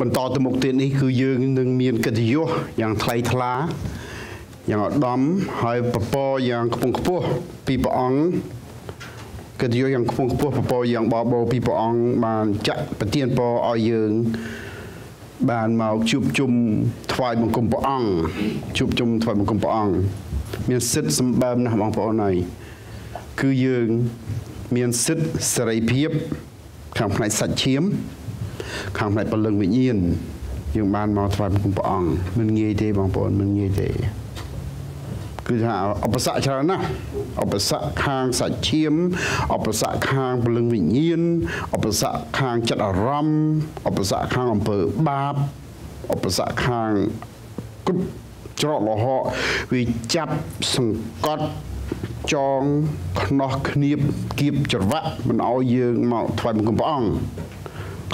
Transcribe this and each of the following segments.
បន្តទៅមុខទៀតនេះគឺយើងនឹងមានកិត្តិយសយ៉ាងថ្លៃថ្លាយ៉ាងឧត្តមហើយប្រពរយ៉ាងខ្ពង់ខ្ពស់ពីព្រះអង្គកិត្តិយសយ៉ាងខ្ពង់ខ្ពស់ប្រពរយ៉ាងបបោពីព្រះអង្គបានចាក់ប្រទានពរឲ្យយើងបានមកជួបជុំថ្វាយបង្គំព្រះអង្គជួបជុំថ្វាយបង្គំព្រះអង្គមានសិទ្ធិសម្បើមណាស់បងប្អូនហើយគឺយើងមានសិទ្ធិសេរីភាពខាងផ្នែកសាច់ឈាម ខាងផ្នែកពលឹងវិញ្ញាណយើងបានមកថ្វាយបង្គំព្រះអង្គមិនងាយទេបងប្អូនមិនងាយទេគឺថាឧបសគ្គច្រើនណាស់ឧបសគ្គខាងសាច់ឈាមឧបសគ្គខាងពលឹងវិញ្ញាណឧបសគ្គខាងចិត្តអារម្មណ៍ឧបសគ្គខាងអំពើបាបឧបសគ្គខាងគ្រប់ច្រកលហកវាចាប់សង្កត់ចងខ្នោះគៀបគៀបច្រវាក់មិនឲ្យយើងមកថ្វាយបង្គំព្រះអង្គ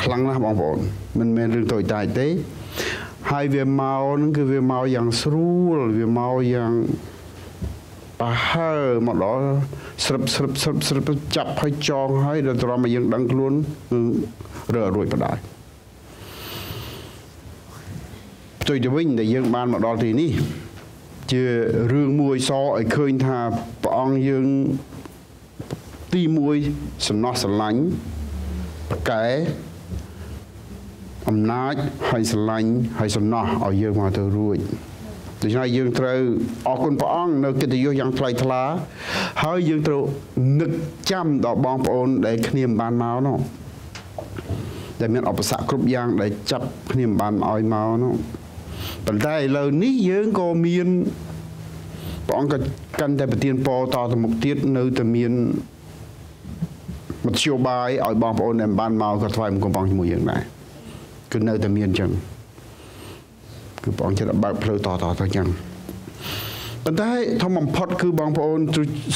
ខ្លាំងណាស់បងប្អូនមិនមែនរឿងតូចតាចទេ ហើយវាមកនឹងគឺវាមកយ៉ាងស្រួលវាមកយ៉ាងប្រហើមកដល់ស្រិបស្រិបស្រិបស្រិបចាប់ហើយចងហើយដល់ត្រង់មកយើងដឹងខ្លួននឹងរើរួចបដាយផ្ទុយទៅវិញដែលយើងបានមកដល់ទីនេះជារឿងមួយសឲ្យឃើញថាព្រះអង្គយើងទី1សំណោះស្រឡាញ់ប្រកែ អំណាចហើយស្រឡាញ់ហើយសំណោះឲ្យយើងមកទៅរួចដូច្នេះយើងត្រូវអរគុណព្រះអង្គនៅកិត្តិយសយ៉ាងថ្លៃថ្លា ហើយយើងត្រូវនឹកចាំដល់បងប្អូនដែលគ្នាមិនបានមកនោះដែលមានឧបសគ្គគ្រប់យ៉ាងដែលចាប់គ្នាមិនបានឲ្យមកនោះប៉ុន្តែឥឡូវនេះយើងក៏មានព្រះអង្គក៏កាន់តែប្រទានពរតទៅមុខទៀតនៅតែមានមធ្យោបាយឲ្យបងប្អូនដែលបានមកក៏ថ្វាយបង្គំព្រះអង្គជាមួយយើងដែរ គឺនៅតែមានអញ្ចឹងគឺព្រះអង្គចិត្តបើកផ្លូវតតទៅអញ្ចឹងប៉ុន្តែធំបំផុតគឺបងប្អូន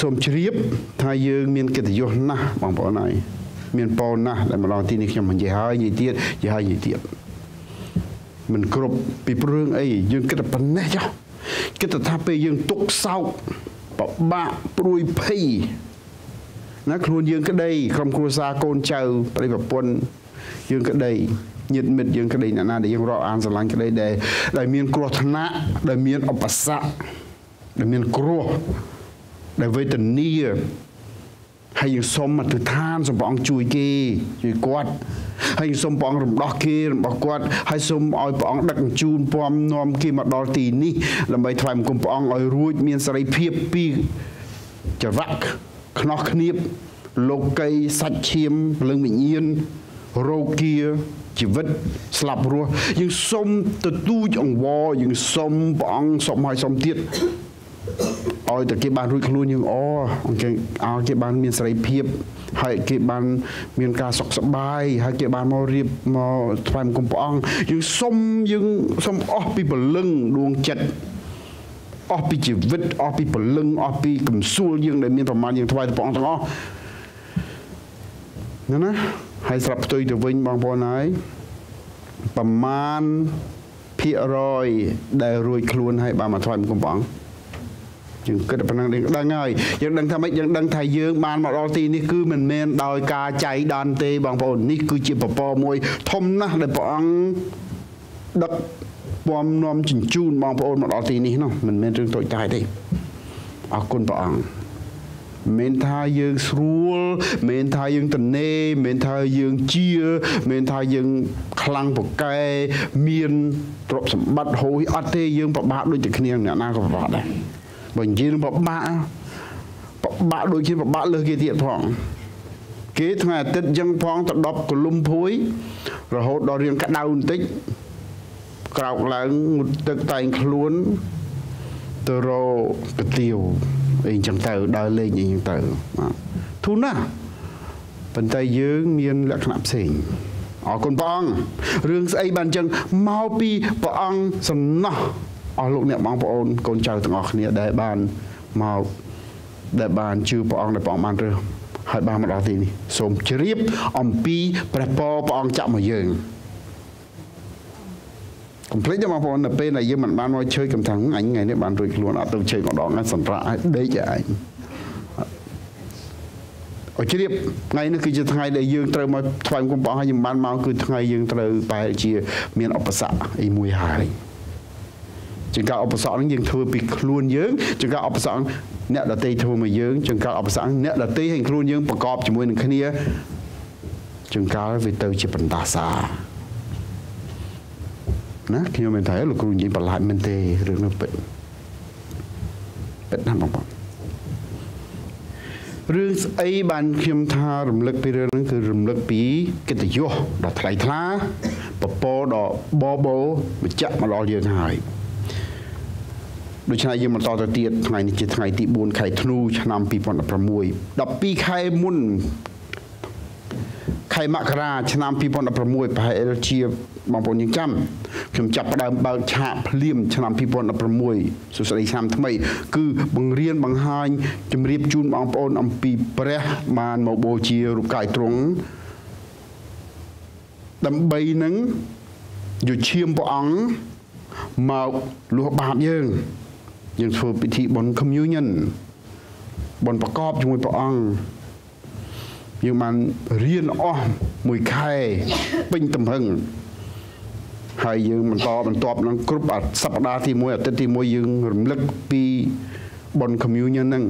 សូមជ្រាប ថាយើងមានកិត្តិយសណាស់បងប្អូនហើយមានពរណាស់ដែលមកដល់ទីនេះខ្ញុំនិយាយហើយនិយាយទៀតនិយាយហើយនិយាយទៀតមិនគ្រប់ពីព្រោះអីយើងគិតតែប៉ុណ្ណេះចុះគិតថាពេលយើងទុកសោកបបាក់ព្រួយភ័យណាខ្លួនយើងក្តី ក្រុមគ្រួសារកូនចៅប្រិយប្រពន្ធយើងក្តី ញាតិមិត្តយើងក្តីអ្នកណាដែលយើងរកអានស្រឡាញ់ក្តីដែលដែលមានគ្រោះថ្នាក់ដែលមានឧបសគ្គដែលមានគ្រោះដែលវេទនាហើយយើងសុំអធិដ្ឋានសូមព្រះអង្គជួយគេជួយគាត់ហើយសូមព្រះអង្គរំដោះគេរបស់គាត់ហើយសូមឲ្យព្រះអង្គដឹកជញ្ជូនពំនាំគេមកដល់ទីនេះដើម្បីថ្វាយបង្គំព្រះអង្គឲ្យរួចមានសេរីភាពពីចរៈខ្នោះគ្នាបលោកីសាច់ឈាមពលឹងវិញ្ញាណរោគា ជីវិតស្លាប់រស់យើងសុំទទូចអង្វរយើងសុំព្រះអង្គសុំឲ្យសុំទៀតឲ្យតែគេបានរួចខ្លួនយើងអអង្គឲ្យគេបានមានសេរីភាពហើយគេបានមានការសុខសប្បាយហើយគេបានមករៀបមកថ្វាយបង្គំព្រះអង្គយើងសុំយើងសុំអស់ពីពលឹងដួងចិត្តអស់ពីជីវិតអស់ពីពលឹងអស់ពីកំសួលយើងដែលមានប្រមាណយើងថ្វាយព្រះអង្គទាំងអស់ណាណា ហើយស្រាប់ផ្ទុយទៅវិញបងប្អូនហើយប្រមាណភាគរយដែលរួចខ្លួនហើយបានមកថ្វាយបង្គំព្រះអង្គយើងគិតប៉ុណ្ណឹងដឹងហើយយើងដឹងថាម៉េចយើងដឹងថាយើងបានមកដល់ទីនេះគឺមិនមែនដោយការចៃដន្យទេបងប្អូននេះគឺជាពពកមួយ ធំណាស់ដែលព្រះអង្គដឹកពំនាំជញ្ជូនបងប្អូនមកដល់ទីនេះនោះមិនមែនរឿងតូចតាចទេអរគុណព្រះអង្គ មិនថាយើងស្រួលមិនថាយើងតនេមិនថាយើងជាមិនថាយើងខ្លាំងប្រកែមានទ្រព្យសម្បត្តិហូរអត់ទេយើងប្របាកដូចតែគ្នាអ្នកណាក៏ប្របាកដែរបើនិយាយនឹងពិបាកពិបាកដូចជាពិបាកលើសគេទៀតផងគេថ្ងៃអាទិត្យចឹងផងទៅ10កលុំភួយរហូតដល់រៀងក្តៅបន្តិចក្រោកឡើងងូតទឹកតែងខ្លួនទៅរកកាទៀវ អីចឹងទៅដើរលេងអីចឹងទៅបាទធូរណាស់ប៉ុន្តែយើងមានលក្ខណៈផ្សេងអរគុណព្រះអង្គរឿងស្អីបានចឹងមកពីព្រះអង្គសំណោះអស់លោកអ្នកបងប្អូនកូនចៅទាំងអស់គ្នាដែលបានមកដែលបានជឿព្រះអង្គដែលព្រះអង្គបានរើសហើយបានមកដល់ទីនេះសូមជ្រាបអំពីព្រះពរព្រះអង្គចាក់មកយើង កុំភ្លេចទេបងប្អូននៅពេលដែលយើងមិនបានមកជួយកំថាំងអញថ្ងៃនេះបានរួចខ្លួនអត់ទៅជួយម្ដងហ្នឹងសម្រាប់ឲ្យដេកឯងឲ្យឲ្យជ្រាបថ្ងៃនេះគឺជាថ្ងៃដែលយើងត្រូវមកថ្វាយបង្គំព្រះអង្គហើយយើងបានមកគឺថ្ងៃយើងត្រូវបែរជា មានឧបសគ្គអីមួយហើយចង្ការឧបសគ្គហ្នឹងយើងធ្វើពីខ្លួនយើងចង្ការឧបសគ្គអ្នកដតីធ្វើមកយើងចង្ការឧបសគ្គអ្នកដតីហើយខ្លួនយើងប្រកបជាមួយនឹងគ្នាចង្ការវាទៅជាបណ្ដាសា ណាខ្ញុំមិនថាលោកគ្រូនិយាយបន្លាចមែនទេរឿងនោះពិតពិតណាស់បងប្អូនរឿងស្អីបានខ្ញុំថារំលឹកពីរឿងហ្នឹងគឺរំលឹកពីកិត្តិយសដ៏ថ្លៃថ្លាពពកដ៏បបោម្ចាក់មកដល់យើងហើយដូច្នេះយើងបន្តទៅទៀតថ្ងៃនេះជាថ្ងៃទី4ខែធ្នូឆ្នាំ2016 12ខែមុន ខែមករាឆ្នាំ2016ប្រហែលជាបងប្អូនយើងចាំខ្ញុំចាប់ផ្ដើមបើកឆាកភ្លាមឆ្នាំ2016សួស្តីឆ្នាំថ្មី គឺបង្រៀនបង្ហាញជម្រាបជូនបងប្អូនអំពីព្រះបានមកបូជារូបកាយទ្រង់ដើម្បីនឹងយុឈាមព្រះអង្គមកលួសបាបយើងយើងធ្វើពិធីបុណ្យ communion បុណ្យប្រកបជាមួយព្រះអង្គ យើងបានរៀនអស់មួយខែពេញទំហឹងហើយយើងបន្តបន្ទាប់នឹងគ្រប់សប្តាហ៍ទី1អាទិត្យទី1យើងរំលឹកពីបុណ្យ communion ហ្នឹង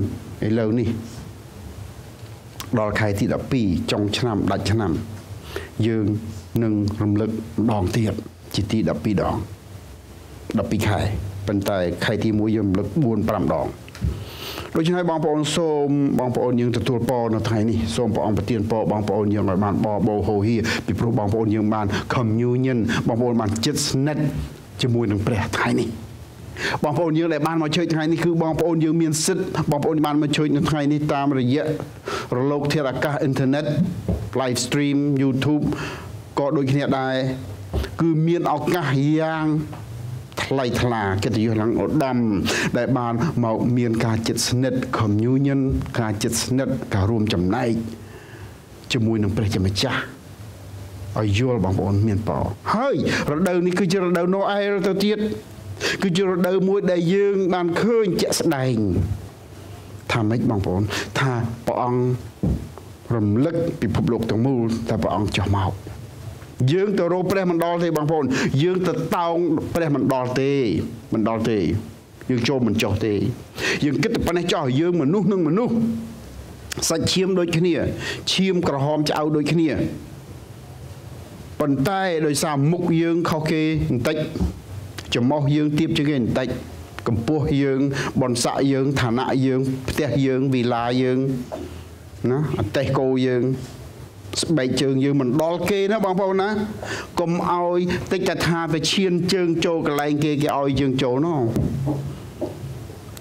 ឥឡូវនេះដល់ខែទី12ចុងឆ្នាំដាច់ឆ្នាំ យើងនឹងរំលឹកម្ដងទៀតជាទី12ដង12ខែប៉ុន្តែខែទី1យើងរំលឹក4 5ដង ដូច្នេះបងប្អូនសូមបងប្អូនយើងទទួលពរនៅថ្ងៃនេះសូមព្រះអង្គប្រទានពរបងប្អូនយើងឲ្យបានបបោហូហៀពីព្រោះបងប្អូនយើងបាន communion បងប្អូនបានចិត្តស្និទ្ធជាមួយនឹងព្រះថ្ងៃនេះបងប្អូនយើងដែលបានមកជួយថ្ងៃនេះគឺបងប្អូនយើងមានសិទ្ធិបងប្អូនបានមកជួយនៅថ្ងៃនេះតាមរយៈរលកធាតុអាកាសអ៊ីនធឺណិត live stream YouTube ក៏ដូចគ្នាដែរគឺមានឱកាសយ៉ាង ថ្លៃថ្លាកិត្តិយសឡើងឧត្តមដែលបានមកមានការចិត្តស្និទ្ធ communion ការចិត្តស្និទ្ធការរួមចំណែកជាមួយនឹងព្រះជាម្ចាស់ឲ្យយល់បងប្អូនមានប៉ហើយរដូវនេះគឺជារដូវណូអែលទៅទៀតគឺជារដូវមួយដែលយើង បានឃើញជាក់ស្ដែងថាម៉េចបងប្អូនថាព្រះអង្គរំលឹកពិភពលោកទាំងមូលតែព្រះអង្គចុះមក យើងទៅរកព្រះមណ្ឌលទេបងប្អូន យើងទៅតោងព្រះមណ្ឌលទេមណ្ឌលទេ យើងចូលមិនចុះទេ យើងគិតតែប៉ុណ្ណេះចោះយើងមនុស្សនឹងមនុស្សសាច់ឈាមដូចគ្នាឈាមក្រហមឆ្អៅដូចគ្នាប៉ុន្តែដោយសារមុខយើងខុសគេបន្តិចចំោះយើងទៀបជាងគេបន្តិចកម្ពស់យើងបនស័កយើងឋានៈយើង ផ្ទះយើងវិឡាយើងណាអតេះគោយើង ស្បែកជើងយើងមិនដល់គេណាបងប្អូនណាកុំឲ្យតិចតែថាទៅឈានជើងចូលកន្លែងគេគេឲ្យយើងចូលណោះ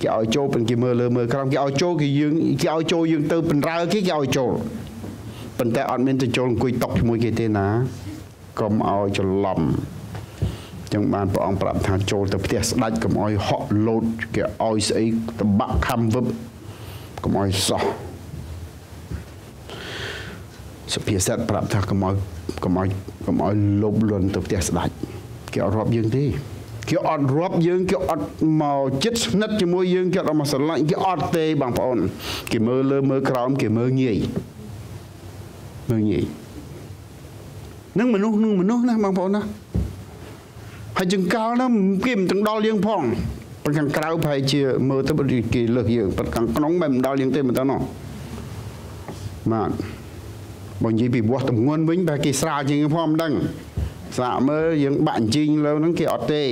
គេឲ្យចូលពេលគេមើលលើមើលក្រោមគេឲ្យចូលគេយើងគេឲ្យចូលយើងទៅបណ្រើគេគេឲ្យចូលប៉ុន្តែអត់មានទៅចូលអង្គុយតុកជាមួយគេទេណាកុំឲ្យច្រឡំចឹងបានព្រះអង្គប្រាប់ថាចូលទៅផ្ទះស្ដេចកុំឲ្យហក់លោតគេឲ្យស្អីតបាក់ខំវឹបកុំឲ្យសោះ សុភាសិតប្រាប់ថាកុំឲ្យកុំឲ្យកុំឲ្យលបលន់ទៅផ្ទះស្ដេចគេអត់រាប់យើងទេគេអត់រាប់យើងគេអត់មកចិត្តស្និទ្ធជាមួយយើងគេអត់មកស្រឡាញ់គេអត់ទេបងប្អូនគេមើលលើមើលក្រោមគេមើលងាយមើលងាយនឹងមនុស្សនឹងមនុស្សណាបងប្អូនណាហើយចង្កោលណាគេមិនទាំងដល់យើងផងប៉ុន្តែខាងក្រៅប្រហែលជាមើលទៅគេលើសយើងប៉ុន្តែខាងក្នុងមិនដល់យើងទេមិនទៅណោះបាទ បើនិយាយពីវាស់តំងន់វិញបែរគេស្រាលជាងផងមិនដឹងសាកមើលយើងបាក់អញ្ជីងលើហ្នឹងគេអត់ទេ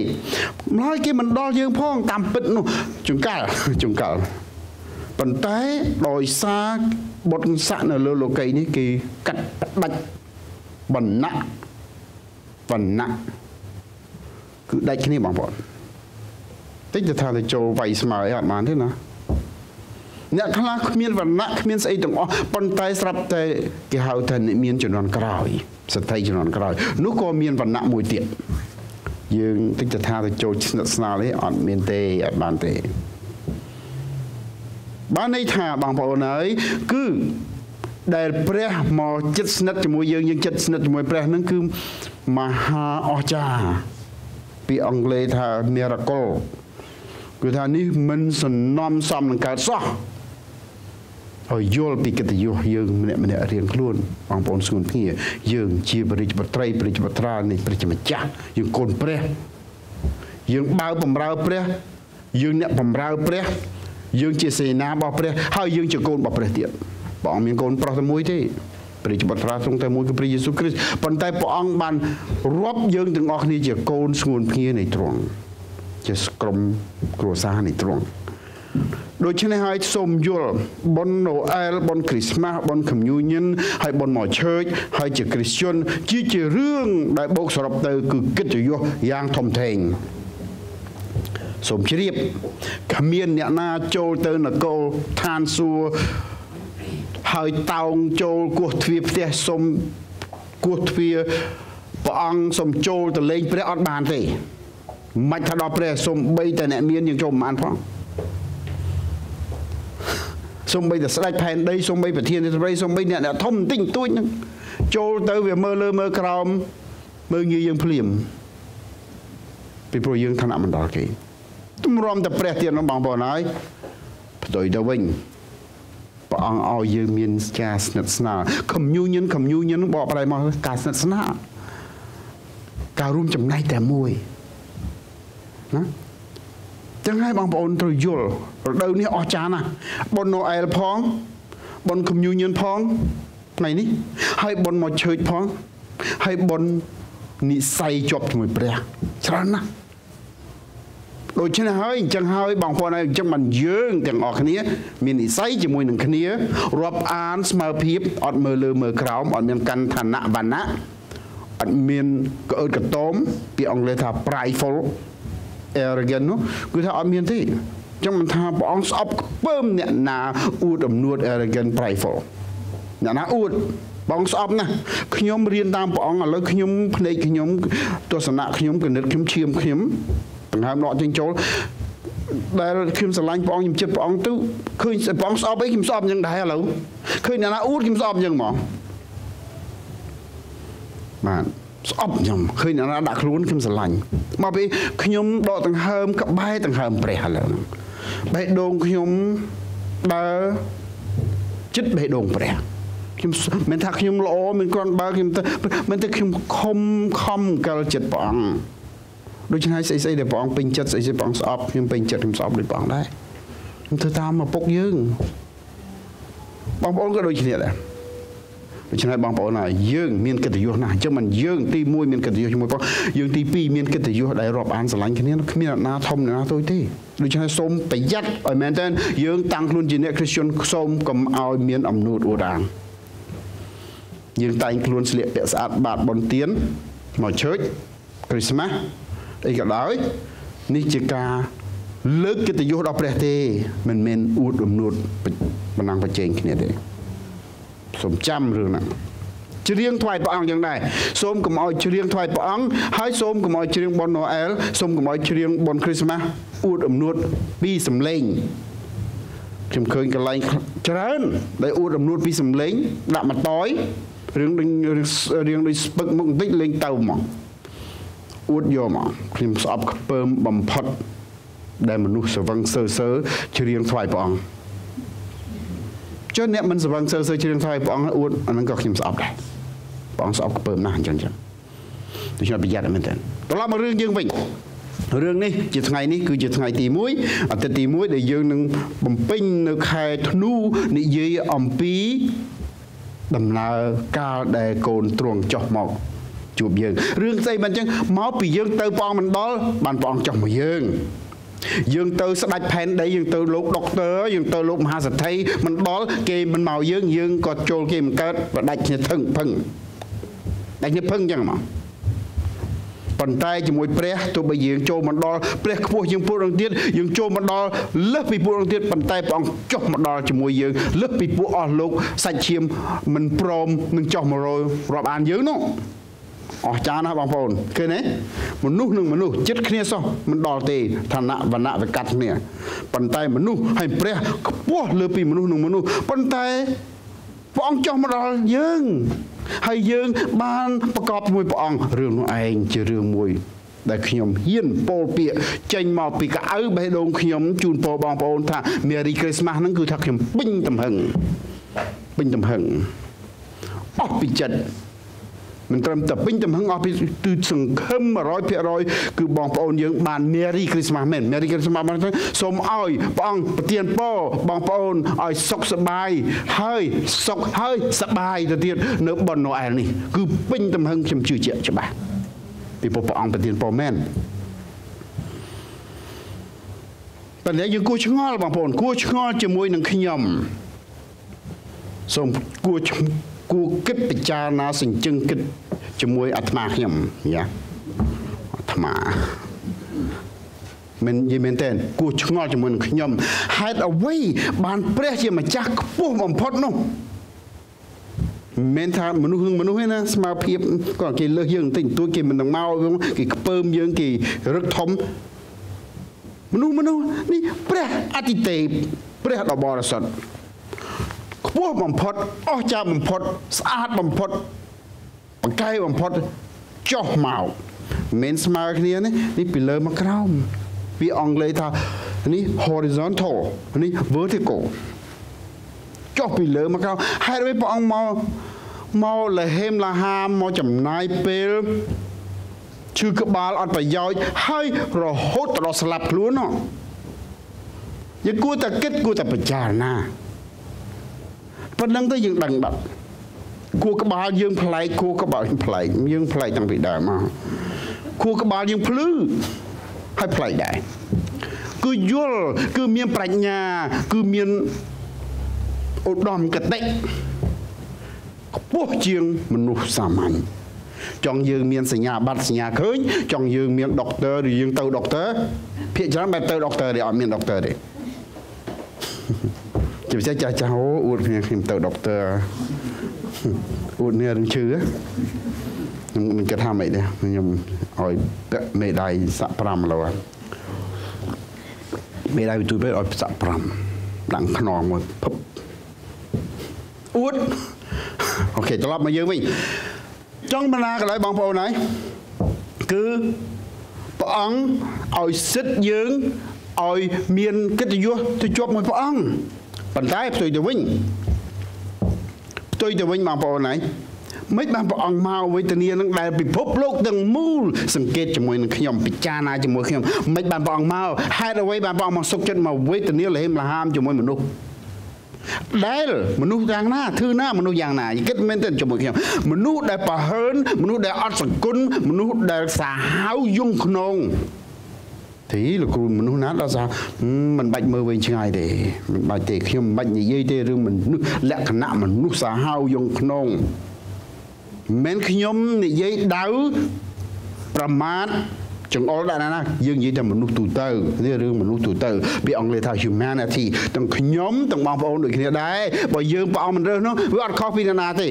ម្ល៉េះគេមិនដល់យើងផងតាមពិតនោះចង្កាល់ចង្កាល់ប៉ុន្តែដោយសារបុតស័កនៅលើលោកីនេះគេកាត់ផ្ដាច់បណ្ណៈបណ្ណៈគឺដាច់គ្នាបងប្អូនតិចទៅថាទៅចូលវាយស្មើអីអត់បានទេណា អ្នកខ្លះគ្មានវណ្ណៈគ្មានស្អីទាំងអស់ប៉ុន្តែស្រាប់តែគេហៅថាអ្នកមានជំនាន់ក្រោយស្ត្រីជំនាន់ក្រោយនោះក៏មានវណ្ណៈមួយទៀតយើងតិចទៅថាទៅចូលស្និទ្ធស្នាលទេអត់មានទេអត់បានទេបានន័យថាបងប្អូនហើយគឺដែលព្រះមកចិត្តស្និទ្ធជាមួយយើងយើងចិត្តស្និទ្ធជាមួយព្រះនឹងគឺមហាអស្ចារ្យពីអង់គ្លេសថា miracle គឺថានេះមិនសំណំសំនឹងកើតសោះ ហើយយល់ពីកិត្តិយសយើងម្នាក់ម្នាក់រៀងខ្លួនបងប្អូនស្ងួនគ្នាយើងជាបរិជ្ជបត្រីបរិជ្ជបត្រានៃព្រះជាម្ចាស់យើងកូនព្រះយើងបើបំរើព្រះយើងអ្នកបំរើព្រះយើងជាសេនារបស់ព្រះហើយយើងជាកូនរបស់ព្រះទៀតព្រះអង្គមានកូនប្រុសតែមួយទេព្រះជាបត្រាទ្រង់តែមួយគឺព្រះយេស៊ូវគ្រីស្ទប៉ុន្តែព្រះអង្គបានរាប់យើងទាំងអស់គ្នាជាកូនស្ងួនភ្ងានៃទ្រង់ជាក្រុមគ្រួសារនៃទ្រង់ ដូច្នេះហើយសូមយល់បុណ្យណូអែលបុណ្យគ្រីស្មាស់បុណ្យ communion ហើយបុណ្យមកឆើចហើយជាគ្រីស្ទានជាជារឿងដែលបូកសរុបទៅគឺកិត្តិយសយ៉ាងធំធេងសូមជ្រាបគ្មានអ្នកណាចូលទៅនគរឋានសួគ៌ហើយតោងចូលគោះទ្វារផ្ទះសូមគោះទ្វារព្រះអង្គសូមចូលទៅលេងព្រះអត់បានទេមិនថាដល់ព្រះសូមបីតែអ្នកមានយើងចូលមិនបានផង សូមបីតែស្ដេចផែនដីសូមបីប្រធានរាជរដ្ឋសូមបីអ្នកអ្នកធំបន្តិចបន្តួចហ្នឹងចូលទៅវាមើលលើមើលក្រោមមើលងាយយើងភ្លាមពីព្រោះយើងឋានៈមិនដល់គេទម្រាំតែព្រះទៀតនោះបងប្អូនហើយផ្ទុយទៅវិញព្រះអង្គឲ្យយើងមានការស្និទ្ធស្នាល communion communion បកប្រែមកការស្និទ្ធស្នាលការរួមចំណែកតែមួយណា ចឹងហើយបងប្អូនត្រូវយល់រដូវនេះអស្ចារ្យណាស់បុណ្យណូអែលផងបុណ្យ communion ផងថ្ងៃនេះហើយបុណ្យមកឆើចផងហើយបុណ្យនិស័យជាប់ជាមួយព្រះច្រើនណាស់ដូច្នេះហើយអញ្ចឹងហើយបងប្អូនហើយអញ្ចឹងមិនយើងទាំងអស់គ្នា មាននិស័យជាមួយនឹងគ្នារាប់អានស្មើភាពអត់មើលលើមើលក្រោមអត់មានកាន់ឋានៈវណ្ណៈអត់មានកអើតកតោមពីអង់គ្លេសថា prideful arrogant នោះគឺថាអត់មានទេអញ្ចឹងមិនថាព្រះអង្គស្អប់ខ្ពើមអ្នកណាអួតអំនួត arrogant prideful អ្នកណាអួតបងស្អប់ណាស់ខ្ញុំរៀនតាមព្រះអង្គឥឡូវខ្ញុំភ្នែកខ្ញុំទស្សនៈខ្ញុំកណិតខ្ញុំឈាមខ្ញុំដង្ហើមដកចេញចូលដែលខ្ញុំស្រឡាញ់ព្រះអង្គខ្ញុំចិត្តព្រះអង្គទៅឃើញព្រះអង្គស្អប់អីខ្ញុំស្អប់យ៉ាងដែរឥឡូវឃើញអ្នកណាអួតខ្ញុំស្អប់យ៉ាងហ្មងបាទ ស្អប់ខ្ញុំឃើញអ្នកណាដាក់ខ្លួនខ្ញុំស្រឡាញ់មកពីខ្ញុំដកដង្ហើមក្បែរដង្ហើមព្រះឥឡូវហ្នឹងបេះដូងខ្ញុំដើរចិត្តបេះដូងព្រះខ្ញុំមិនថាខ្ញុំល្អមិនគ្រាន់បើខ្ញុំទៅមិនទៅខ្ញុំខំខំកិលចិត្តព្រះអង្គដូច្នេះស្អីស្អីដែលព្រះអង្គពេញចិត្តស្អីស្អីព្រះអង្គស្អប់ខ្ញុំពេញចិត្តខ្ញុំស្អប់ដូចព្រះអង្គដែរខ្ញុំធ្វើតាមឪពុកយើងបងប្អូនក៏ដូចគ្នាដែរ ដូច្នេះបងប្អូនហើយយើងមានកិត្តិយសណាស់អញ្ចឹងមិនយើងទី1មានកិត្តិយសជាមួយផងយើងទី2មានកិត្តិយសដែលរាប់អានស្រឡាញ់គ្នាគ្មានអ្នកណាធំអ្នកណាតូចទេដូច្នេះសូមប្រយ័ត្នឲ្យមែនតើយើងតាំងខ្លួនជាអ្នកគ្រីស្ទានសូមកុំឲ្យមានអំនួតអួតអាងយើងតែងខ្លួនស្លៀកពាក់ស្អាតបាតបនទៀនមកជើចគ្រីស្មាស់អីក៏ដោយនេះជាការលើកកិត្តិយសដល់ព្រះទេមិនមែនអួតអំនួតបណ្ដាំងប្រជែងគ្នាទេ សូមចាំរឿងហ្នឹងច្រៀងថ្វាយព្រះអង្គយ៉ាងដែរសូមកុំឲ្យច្រៀងថ្វាយព្រះអង្គហើយសូមកុំឲ្យច្រៀងបុណ្យណូអែលសូមកុំឲ្យច្រៀងបុណ្យគ្រីស្មាស់អួតអំនួតពីសំឡេងខ្ញុំឃើញកន្លែងច្រើនដែលអួតអំនួតពីសំឡេងដាក់មកតយរឿងដូចរឿងដូចស្ពឹកមុខបន្តិចលេងទៅហ្មងអួតយកមកខ្ញុំស្អប់ខ្ពើមបំផុតដែលមនុស្សសវឹងសើសើច្រៀងថ្វាយព្រះអង្គ ចុះអ្នកមិនសវឹងសើសើច្រៀងថ្វាយព្រះអង្គអួតអាហ្នឹងក៏ខ្ញុំស្អប់ដែរព្រះអង្គស្អប់ខ្ពើមណាស់អញ្ចឹងចឹងដូច្នេះប្រយ័ត្នមែនតើត្រឡប់មករឿងយើងវិញរឿងនេះជាថ្ងៃនេះគឺជាថ្ងៃទី1អាទិត្យទី1ដែលយើងនឹងបំពេញនៅខែធ្នូនិយាយអំពីដំណើរកាលដែលកូនទ្រង់ចុះមកជួបយើងរឿងស្អីមិនអញ្ចឹងមកពីយើងទៅព្រះអង្គមិនដល់បានព្រះអង្គចុះមកយើង យើងទៅស្ដាច់ផែនដីយើងទៅលោកដុកទ័រយើងទៅលោកមហាសេដ្ឋីមិនដល់គេមិនមកយើងយើងក៏ចូលគេមិនកើតបដាច់គ្នាថឹងផឹងដាច់គ្នាផឹងអញ្ចឹងមកប៉ុន្តែជាមួយព្រះទោះបីយើងចូលមកដល់ព្រះខ្ពស់ជាងពួកនឹងទៀតយើងចូលមកដល់លើសពីពួកនឹងទៀតប៉ុន្តែព្រះអង្គចុះមកដល់ជាមួយយើងលើសពីពួកអស់លោកសាច់ឈាមមិនព្រមនឹងចុះមករយរាប់អានយើងនោះ អស្ចារ្យណាស់បងប្អូនឃើញទេមនុស្សនឹងមនុស្សចិត្តគ្នាសោះមិនដល់ទេឋានៈវណ្ណៈវាកាត់គ្នាប៉ុន្តែមនុស្សហើយព្រះខ្ពស់លើពីមនុស្សនឹងមនុស្សប៉ុន្តែព្រះអង្គចុះមកដល់យើងហើយយើងបានប្រកបជាមួយព្រះអង្គរឿងនោះឯងជារឿងមួយដែលខ្ញុំហ៊ានពោលពាក្យចេញមកពីកៅបេះដូងខ្ញុំជូនពរបងប្អូនថា Merry Christmas ហ្នឹងគឺថាខ្ញុំពេញទំហឹងពេញទំហឹងអស់ពីចិត្ត មិនត្រឹមតែពេញទំហឹងអស់ពីគឺសង្ឃឹម100%គឺបងប្អូនយើងបាន Merry Christmas មែន Merry Christmas បានសូមឲ្យព្រះអង្គប្រទានពរបងប្អូនឲ្យសុខសប្បាយហើយសុខហើយសប្បាយទៅទៀតនៅប៉ុនណូអែលនេះគឺពេញទំហឹងខ្ញុំជឿជាក់ច្បាស់ពីព្រះអង្គប្រទានពរមែនប៉ុន្តែយើងគួរឆ្ងល់បងប្អូនគួរឆ្ងល់ជាមួយនឹងខ្ញុំសូមគួរគួរគិតពិចារណាសញ្ជឹងគិត ជាមួយអាត្មាខ្ញុំយ៉ាអាត្មាមិនយីមែនតើគួរឆ្ងល់ជាមួយនឹងខ្ញុំហេតុអ្វីបានព្រះជាម្ចាស់ខ្ពស់បំផុតនោះមិនថាមនុស្សមនុស្សឯណាស្មារភាពគាត់គេលើសយើងបន្តិចតួចគេមិននឹងមកគេខ្ពើមយើងគេរឹកធំមនុស្សមនុស្សនេះព្រះអតិទេពព្រះដ៏បរិសុទ្ធខ្ពស់បំផុតអស្ចារ្យបំផុតស្អាតបំផុត បកែបំផុតចុះមកមិនស្មើគ្នានេះនេះពីលើមកក្រោមពីអង់គ្លេសថានេះ horizontal នេះ vertical ចុះពីលើមកក្រោមហេតុអ្វីព្រះអង្គមកមកលហេមលហាមមកចំណាយពេលឈឺក្បាលអត់ប្រយោជន៍ហើយរហូតដល់ស្លាប់ខ្លួននោះយើងគួរតែគិតគួរតែពិចារណាប៉ុណ្្នឹងទៅយើងដឹងបាត់ គួរក្បាលយើងប្លែកគួរក្បាលយើងប្លែកយើងប្លែកតាំងពីដើមមកគួរក្បាលយើងភ្លឺហើយប្លែកដែរគឺយល់គឺមានប្រាជ្ញា គឺមានឧត្តមគតិខ្ពស់ជាងមនុស្សសាមញ្ញចង់យើងមានសញ្ញាបត្រសញ្ញាឃើញចង់យើងមានដុកទ័រឬយើងទៅដុកទ័រភាគច្រើនបែបទៅដុកទ័រទេអត់មានដុកទ័រទេជាពិសេសចាស់ចាស់អូអួតគ្នាខ្ញុំទៅដុកទ័រ អួតនេះរឿងឈឺខ្ញុំមិនគិតថាម៉េចទេខ្ញុំឲ្យពាក់មេដៃសាក់5ឡូវមេដៃទូទៅឲ្យសាក់5ដាក់ខ្នងមកភឹបអួតអូខេត្រឡប់មកយើងវិញចង់បណ្ណាកន្លែងបងប្អូនហើយគឺព្រះអង្គឲ្យសិទ្ធយើងឲ្យមានកិត្តិយសទៅជាប់មួយព្រះអង្គប៉ុន្តែផ្ទុយទៅវិញផ្ទុយទៅវិញបងប្អូនហើយមិនបានព្រះអង្គមកវេទនានឹងដែលពិភពលោកទាំងមូលសង្កេតជាមួយនឹងខ្ញុំពិចារណាជាមួយខ្ញុំមិនបានព្រះអង្គមកហេតុអ្វីបានព្រះអង្គមកសុខចិត្តមកវេទនាលហេមលហាមជាមួយមនុស្សដែលមនុស្សយ៉ាងណាធ្វើណាមនុស្សយ៉ាងណាគិតមែនទេជាមួយខ្ញុំមនុស្សដែលប្រហើនមនុស្សដែលអត់សង្គន់មនុស្សដែលសាហាវយងក្នុង ទីលោកគ្រូមនុស្សណាដល់សាមិនបាច់មើលវិញឆ្ងាយទេមិនបាច់ទេខ្ញុំមិនបាច់និយាយទេរឿងមនុស្សលក្ខណៈមនុស្សសាហាវយងក្នុងមិនខ្ញុំនិយាយដៅប្រមាថចង្អុលដាក់ណាណាយើងនិយាយតែមនុស្សទូទៅនេះរឿងមនុស្សទូទៅពីអង់គ្លេសថា humanity ទាំងខ្ញុំទាំងបងប្អូនដូចគ្នាដែរបើយើងព្រះអង្គមិនរើសនោះវាអត់ខុសពីណាទេ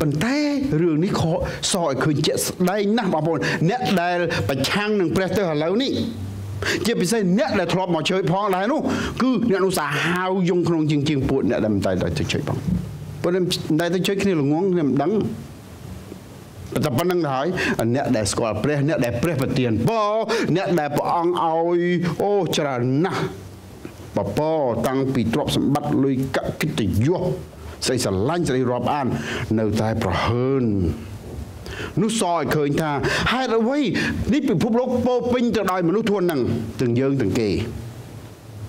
ប៉ុន្តែរឿងនេះខកសឲ្យឃើញជាក់ស្ដែងណាស់បងប្អូនអ្នកដែលប្រឆាំងនឹងព្រះទៅឥឡូវនេះជាពិសេសអ្នកដែលធ្លាប់មកជួយផងដែរនោះគឺអ្នកនោះសាហាវយងក្នុងជាងជាងពួកអ្នកដែលមិនតែទៅជួយផងប៉ុន្តែតែទៅជួយគ្នាល្ងងខ្ញុំមិនដឹងតែប៉ុណ្្នឹងទៅហើយអ្នកដែលស្គាល់ព្រះអ្នកដែលព្រះប្រទានពរអ្នកដែលព្រះអង្គឲ្យអូច្រើនណាស់បបតាំងពីទ្រព្យសម្បត្តិលុយកកិត្តិយស ស្អីស្រឡាញ់ស្អីរាប់អាន នៅតែប្រហើននោះសឲ្យឃើញថាហេតុអ្វីនេះពិភពលោកពោពេញទៅដោយមនុស្សធួនហ្នឹងទាំងយើងទាំងគេ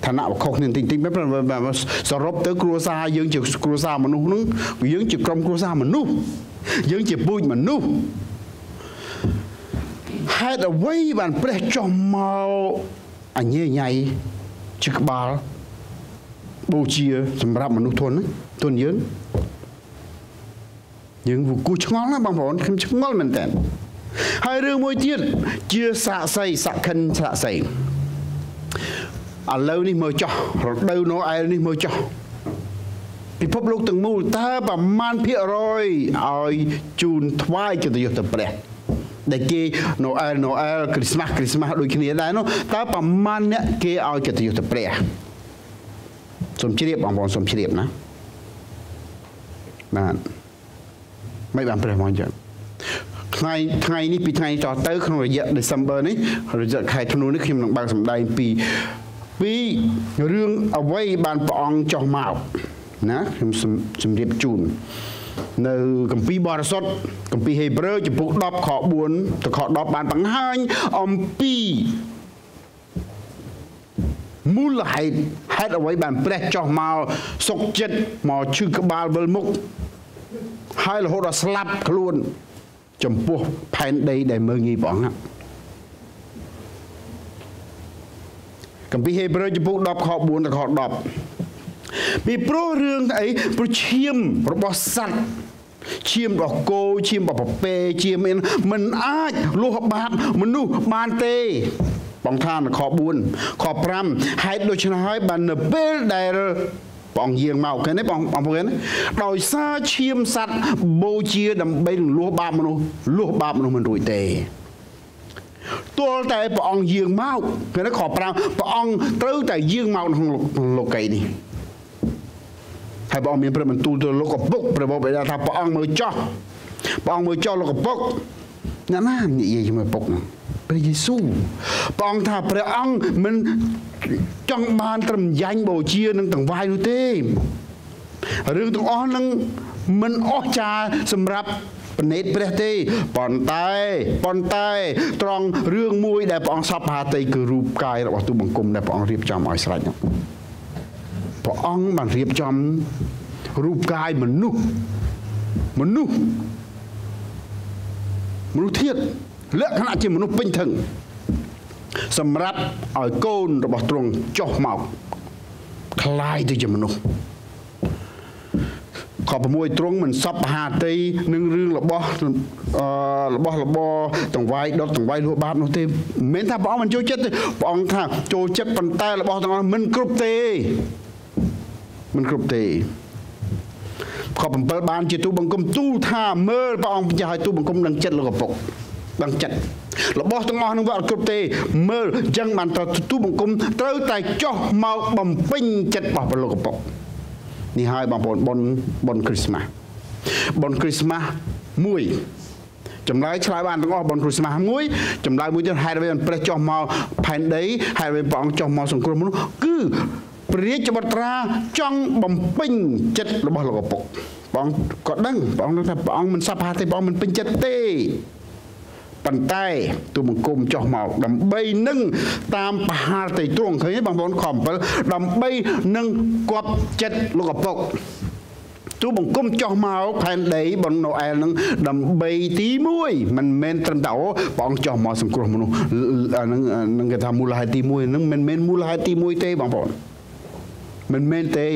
ឋានៈខុសគ្នាតិចតិចមិនសរុបទៅគ្រួសារយើងជាគ្រួសារមនុស្សហ្នឹងយើងជាក្រុមគ្រួសារមនុស្សយើងជាពូជមនុស្សហេតុអ្វីបានព្រះចុះមកអញញ៉ៃជាក្បាល បូជាសម្រាប់មនុស្សធន់ធន់យើងយើងគូឆ្ងល់ណាបងប្អូនខ្ញុំឆ្ងល់មែនតើហើយរឿងមួយទៀតជាសាក់សីសក្កិនសាក់សីឥឡូវនេះមើលចោះរដូវណូអែលនេះមើលចោះពិភពលោកទាំងមូលតើប្រមាណភាគរយឲ្យជូនថ្វាយកិត្តិយសទៅព្រះដែលគេណូអែលណូអែលគ្រីស្មាស់គ្រីស្មាស់ដូចគ្នាដែរនោះតើប្រមាណអ្នកគេឲ្យកិត្តិយសទៅព្រះ សូមជ្រាបបងប្អូនសូមជ្រាបណាបាទមិនបានព្រះមកចឹងថ្ងៃថ្ងៃនេះពីថ្ងៃតទៅក្នុងរយៈ December នេះរយៈខែធ្នូនេះខ្ញុំនឹងបើកសម្ដែងពីពីរឿងអ្វីបានព្រះអង្គចោះមកណាខ្ញុំជម្រាបជូននៅគម្ពីរបរិសុទ្ធគម្ពីរហេព្រើរចំពុក10ខ4ទៅខ10បានបង្ហាញអំពី មូលហេតុហេតុអ្វីបានព្រះចោះមកសុកចិត្តមកឈឺក្បាលវិលមុខហើយរហូតដល់ស្លាប់ខ្លួន ចំពោះផែនដីដែលមើងងាយព្រះអង្គកម្ពីហេព្រើរចំពុក10ខ4ដល់ខ10ពីព្រោះរឿងអីព្រោះឈាមរបស់សត្វឈាមរបស់គោឈាមរបស់ពពែឈាមមានមិនអាចលួសបាបមនុស្សបានទេ បងថានៅខ4ខ5ហេតុដូច្នេះហើយបាននៅពេលដែលបងយាងមកឃើញទេបងបងប្អូនដោយសារឈាមសัตว์បូជាដើម្បីលួសបាបមនុស្សលួសបាបមនុស្សមិនរួចទេទល់តែព្រះអង្គយាងមកឃើញទេខ5ព្រះអង្គត្រូវតែយាងមកក្នុងលោកីនេះហើយព្រះអង្គមានព្រះបន្ទូលទៅលោកឪពុកព្រះបិតាថាព្រះអង្គមើលចោះព្រះអង្គមើលចោះលោកឪពុកអ្នកណានិយាយជាមួយឪពុកហ្នឹង ព្រះយេស៊ូវព្រះអង្គថាព្រះអង្គមិនចង់បានត្រឹមយ៉ាញ់បូជានឹងទាំងវាយនោះទេរឿងទាំងអស់នឹងមិនអស្ចារ្យសម្រាប់ប្រណេតព្រះទេប៉ុន្តែប៉ុន្តែ ត្រង់រឿងមួយដែលព្រះអង្គសពហាតីគឺរូបកាយរបស់ទូបង្គំដែលព្រះអង្គរៀបចំឲ្យស្រេចព្រះអង្គបានរៀបចំរូបកាយមនុស្សមនុស្សមនុស្សធាតុ លក្ខណៈជាមនុស្សពេញធឹងសម្រាប់ឲ្យកូនរបស់ទ្រង់ចុះមកคลายទៅជាមនុស្សខ6ទ្រង់មិនសពហាតីនឹងរឿងរបស់អឺរបស់របរតង្វាយដុតតង្វាយលួបាបនោះទេមិនមែនថាព្រះអង្គមិនចូលចិត្តទេព្រះអង្គថាចូលចិត្តប៉ុន្តែរបស់ទាំងអស់មិនគ្រប់ទេមិនគ្រប់ទេខ7បានជាទូបង្គំទូលថាមើលព្រះអង្គចាស់ឲ្យទូបង្គំនឹងចិត្តលោកឪពុក ដឹងចិត្តរបស់ទាំងអស់នឹងវាអត់គ្រប់ទេ មើលអញ្ចឹងបានត្រូវទូបង្គំត្រូវតែចោះមកបំពេញចិត្តរបស់ប្រលោកឪពុកនេះហើយបងប្អូនប៉ុនប៉ុនគ្រីស្មាស់ប៉ុនគ្រីស្មាស់មួយចម្លើយឆ្លើយបានទាំងអស់ប៉ុនគ្រីស្មាស់មួយចម្លើយមួយទៀតហេតុអ្វីបានព្រះចោះមកផែនដីហេតុអ្វីព្រះអង្គចោះមកសង្គ្រោះមនុស្សគឺព្រះរាជបុត្រាចង់បំពេញចិត្តរបស់លោកឪពុកព្រះអង្គក៏ដឹងព្រះអង្គថាព្រះអង្គមិនសប្បាទេព្រះអង្គមិនពេញចិត្តទេ ប៉ុន្តែទូបង្គំចោះមកដើម្បីនឹងតាមបហាលទៅទ្រង់ឃើញទេបងប្អូនខ7ដើម្បីនឹងគប់ចិត្តលោកឪពុកទូបង្គំចោះមកផែនដីបនណូអែលនឹងដើម្បីទី1មិនមែនត្រឹមតែអូព្រះអង្គចោះមកសង្គ្រោះមនុស្សនឹងនឹងគេថាមូលហេតុទី1នឹងមិនមែនមូលហេតុទី1ទេបងប្អូនមិនមែនទេ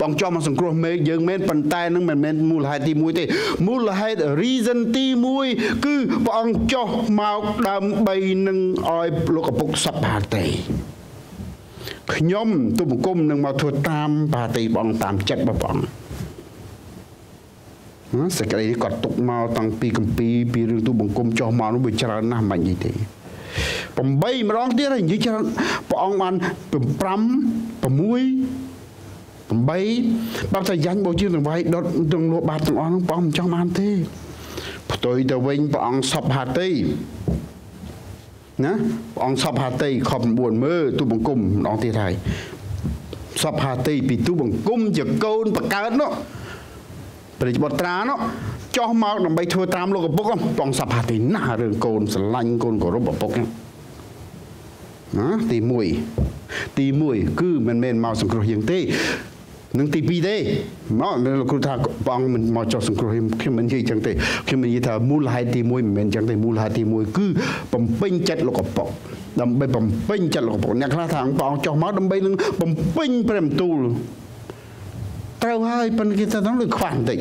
បងចង់មកសង្គ្រោះមេឃយើងមែនប៉ុន្តែនឹងមិនមែនមូលហេតុទី1ទេមូលហេតុ reason ទី1គឺព្រះអង្គចុះមកដើម្បីនឹងឲ្យលោកឪពុកសពហាទេខ្ញុំទូបង្គំនឹងមកធ្វើតាមបាទីព្រះអង្គតាមចិត្តរបស់ព្រះអង្គសេចក្តីនេះគាត់ទុកមកតាំងពីកម្ពីពីរឿងទូបង្គំចុះមកនោះវាច្រើនណាស់មិននិយាយទេ8ម្ដងទៀតហើយនិយាយច្រើនព្រះអង្គបាន5 6 8បាត់តែយ៉ាញ់បូជាទាំងវាយដុតទាំងលោបាតទាំងអស់ហ្នឹងព្រះអង្គមិនចង់បានទេផ្ទុយទៅវិញព្រះអង្គសពហាតីណាព្រះអង្គសពហាតីខ9មើលទូបង្គំម្ដងទៀតហើយសពហាតីពីទូបង្គំជាកូនបកើតនោះព្រះបុត្រានោះចោះមកដើម្បីធ្វើតាមលោកឪពុកព្រះអង្គសពហាតីណាស់រឿងកូនស្រឡាញ់កូនគោរពឪពុកហ្នឹងណាទី1ទី1គឺមិនមែនមកសង្គ្រោះយើងទេ នឹងទី2ទេមកលោកគ្រូថាបងមិនមកចោះសង្គ្រោះខ្ញុំមិននិយាយចឹងទេខ្ញុំនិយាយថាមូលហេតុទី1មិនមែនចឹងទេមូលហេតុទី1គឺបំពេញចិត្តលោកកប៉ុកដើម្បីបំពេញចិត្តលោកកប៉ុកអ្នកខ្លះថាបងចោះមកដើម្បីនឹងបំពេញព្រះបន្ទូល ត្រូវហើយប៉ុន្តែគេថាហ្នឹងដូចខ្វះបន្តិច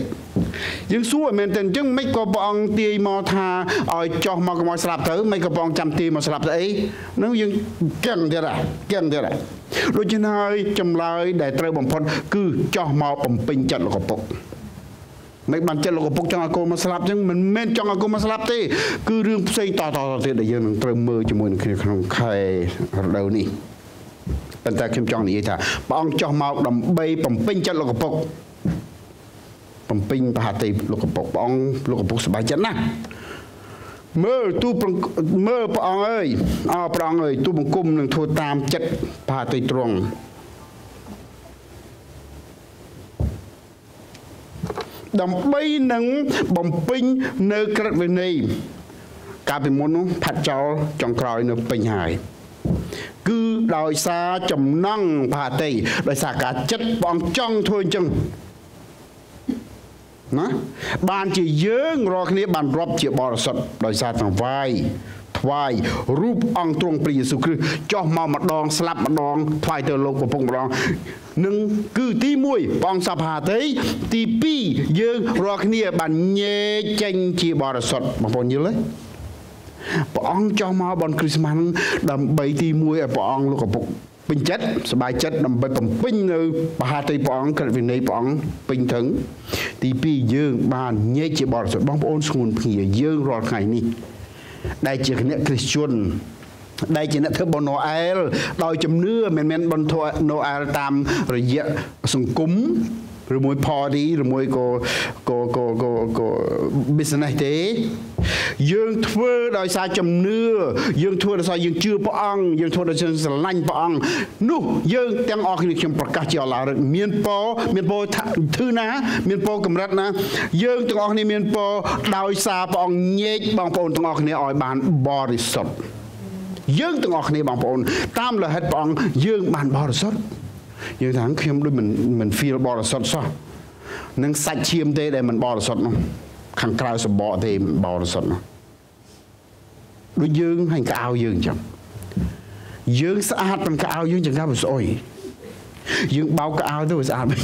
យើងសួរមែនតែអញ្ចឹងមិនក៏ព្រះអង្គទាយមកថាឲ្យចោះមកកុំឲ្យស្លាប់ទៅមិនក៏ព្រះអង្គចាំទាយមកស្លាប់ទៅអីហ្នឹងយើងកឹងទៀតហ่ะកឹងទៀតហ่ะដូច្នេះហើយចម្លើយដែលត្រូវបំផុតគឺចោះមកបំពេញចិត្តលោកឪពុកមិនបានចិត្តលោកឪពុកចង់ឲ្យកូនមកស្លាប់អញ្ចឹងមិនមែនចង់ឲ្យកូនមកស្លាប់ទេគឺរឿងផ្សេងតតទៅទៀតដែលយើងនឹងត្រូវមើលជាមួយនឹងគ្នាក្នុងខែរដូវនេះ ប៉ុន្តែខ្ញុំចង់និយាយថាព្រះអង្គចោះមកដើម្បីបំពេញចិត្តលោកឪពុកបំពេញបហតិលោកឪពុកព្រះអង្គលោកឪពុកសប្បាយចិត្តណាស់មើលទូមើលព្រះអង្គអើយអោព្រះអង្គអើយទូបង្គំនឹងធ្វើតាមចិត្តបាតិត្រង់ដើម្បីនឹងបំពេញនៅក្រឹតវិន័យកាលពីមុននោះផាត់ចោលចុងក្រោយនៅពេញហើយ គឺដោយសារចំណងផាតីដោយសារការចិត្តបងចង់ធ្វើអញ្ចឹងណាបានជាយើងរាល់គ្នាបានរាប់ជាបរិសុទ្ធដោយសារទាំងវាយថ្វាយរូបអង្គទ្រង់ព្រះយេស៊ូវគ្រីស្ទចោះមកម្ដងស្លាប់ម្ដងថ្វាយទៅលោកពពកម្ដងនឹងគឺទី1ព្រះអង្គសភាទេទី2យើងរាល់គ្នាបានញែកចេញជាបរិសុទ្ធបងប្អូនយល់ទេ ព្រះអង្គចោះមកបនគ្រីស្មាស់ដើម្បីទី1ឲ្យព្រះអង្គលោកឪពុកពេញចិត្តសบายចិត្តដើម្បីបំពេញនៅបហាតីព្រះអង្គក្រឹតវិន័យព្រះអង្គពេញធឹងទី2យើងបានញែកជាបរិសុទ្ធបងប្អូនស្ងួនភ្ងាយើងរាល់ថ្ងៃនេះដែលជាគណៈគ្រីស្ជន់ដែលជាអ្នកធ្វើបុណ្យណូអែលដោយជំនឿមិនមែនបុណ្យណូអែលតាមរយៈសង្គម ឬមួយ party ឬមួយក៏ក៏ក៏ក៏ក៏ business ទេ យើងធ្វើដោយសារជំនឿយើងធ្វើដោយសារយើងជឿព្រះអង្គយើងធ្វើដោយសារស្រឡាញ់ព្រះអង្គនោះយើងទាំងអស់គ្នាខ្ញុំប្រកាសជាអល់ឡារឹកមានពរមានពរធឺណា មានពរកម្រិតណា យើងទាំងអស់គ្នាមានពរដោយសារព្រះអង្គញែកបងប្អូនទាំងអស់គ្នាឲ្យបានបរិសុទ្ធយើងទាំងអស់គ្នាបងប្អូនតាមលហិតព្រះអង្គយើងបានបរិសុទ្ធ យើងថាខ្ញុំដូចមិនមិន feel បរិសុទ្ធសោះនឹងសាច់ឈាមទេដែលមិនបរិសុទ្ធនោះខាងក្រៅសម្បកទេមិនបរិសុទ្ធនោះដូចយើងហើយកៅអៅយើងអញ្ចឹងយើងស្អាតប៉ុន្តែកៅអៅយើងចង្កាវាស្អុយយើងបោកកៅអៅទៅវាស្អាតវិញ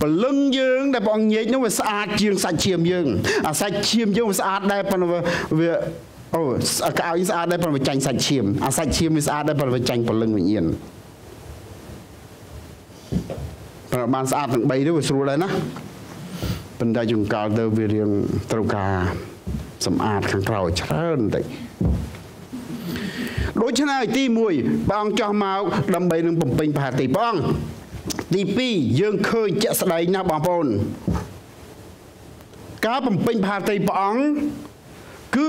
ព្រលឹងយើងដែលបងញែកនោះវាស្អាតជាងសាច់ឈាមយើងអាសាច់ឈាមយើងវាស្អាតដែរប៉ុន្តែវាអូកៅអៅស្អាតដែរប៉ុន្តែវាចាញ់សាច់ឈាមអាសាច់ឈាមវាស្អាតដែរប៉ុន្តែវាចាញ់ព្រលឹងវិញ្ញាណ ប្របានស្អាតទាំង3ទៅវាស្រួលដែរណាប៉ុន្តែចង្កល់ទៅវារៀងត្រូវការសម្អាតខាងក្រៅច្រើនបន្តិចដូច្នេះទី1ព្រះអង្គចោះមកដើម្បីនឹងបំពេញផាទីព្រះអង្គទី2យើងឃើញជាក់ស្ដែងណាស់បងប្អូនការបំពេញផាទីព្រះអង្គគឺ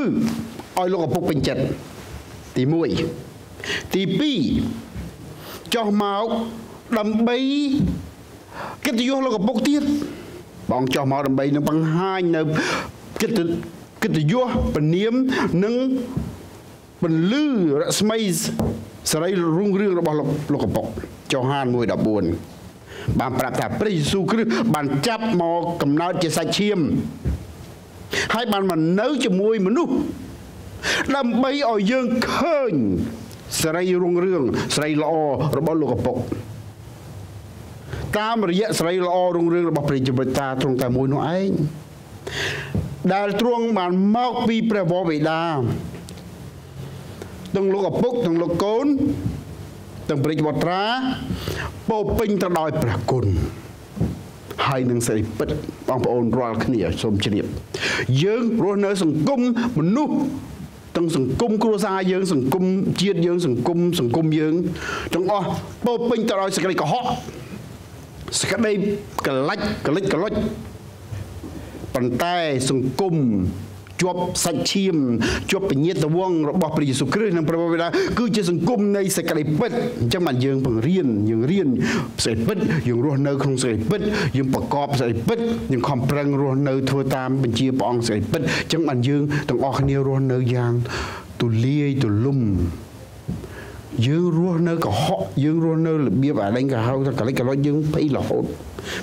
ឲ្យលោកឪពុកពេញចិត្តទី1ទី2ចោះមក ដើម្បីកិត្តិយសលោកឪពុកទៀតបងចោះមកដើម្បីនឹងបង្ហាញនៅកិត្តិកិត្តិយសពនាមនិងពលឺរស្មីសេរីរុងរឿងរបស់លោកឪពុកចុហាន1:14បានប្រាប់ថាព្រះយេស៊ូវគ្រីស្ទបានចាប់មកកំណើតជាសាច់ឈាមហើយបានមកនៅជាមួយមនុស្សដើម្បីឲ្យយើងឃើញសេរីរុងរឿងសេរីល្អរបស់លោកឪពុក តាមរយៈសេរីល្អរុងរឿងរបស់ព្រះជីវិតាទ្រង់តែមួយនោះឯងដែលទ្រង់បានមកពីព្រះវរបិតាទាំងលោកឪពុកទាំងលោកកូនទាំងព្រះបុត្រាពោពេញទៅដោយព្រះគុណហើយនឹងសេរីពិតបងប្អូនរាល់គ្នាសូមជ្រាប យើងរស់នៅសង្គមមនុស្សទាំងសង្គមគ្រួសារយើង សង្គមជាតិយើង សង្គមសង្គមយើងទាំងអស់ពោពេញទៅដោយសេចក្តីកុហក សក្តីកលាច់កលិចកលុចប៉ុន្តែសង្គមជាប់សាច់ឈាមជាប់ពញាតវងរបស់ព្រះយេស៊ូវគ្រីស្ទនិងព្រះបិតាគឺជាសង្គមនៃសេចក្តីពិតអញ្ចឹងបានយើងបង្រៀនយើងរៀនសេចក្តីពិតយើងរស់នៅក្នុងសេចក្តីពិតយើងប្រកបសេចក្តីពិតយើងខំប្រឹងរស់នៅធ្វើតាមបញ្ជាព្រះអង្គសេចក្តីពិតអញ្ចឹងបានយើងទាំងអស់គ្នារស់នៅយ៉ាងទូលាយទូលំ យើងរស់នៅកុហកយើងរស់នៅរបៀបអាដេញក៏ហៅថាកលិចកលុចយើងភ័យរហូត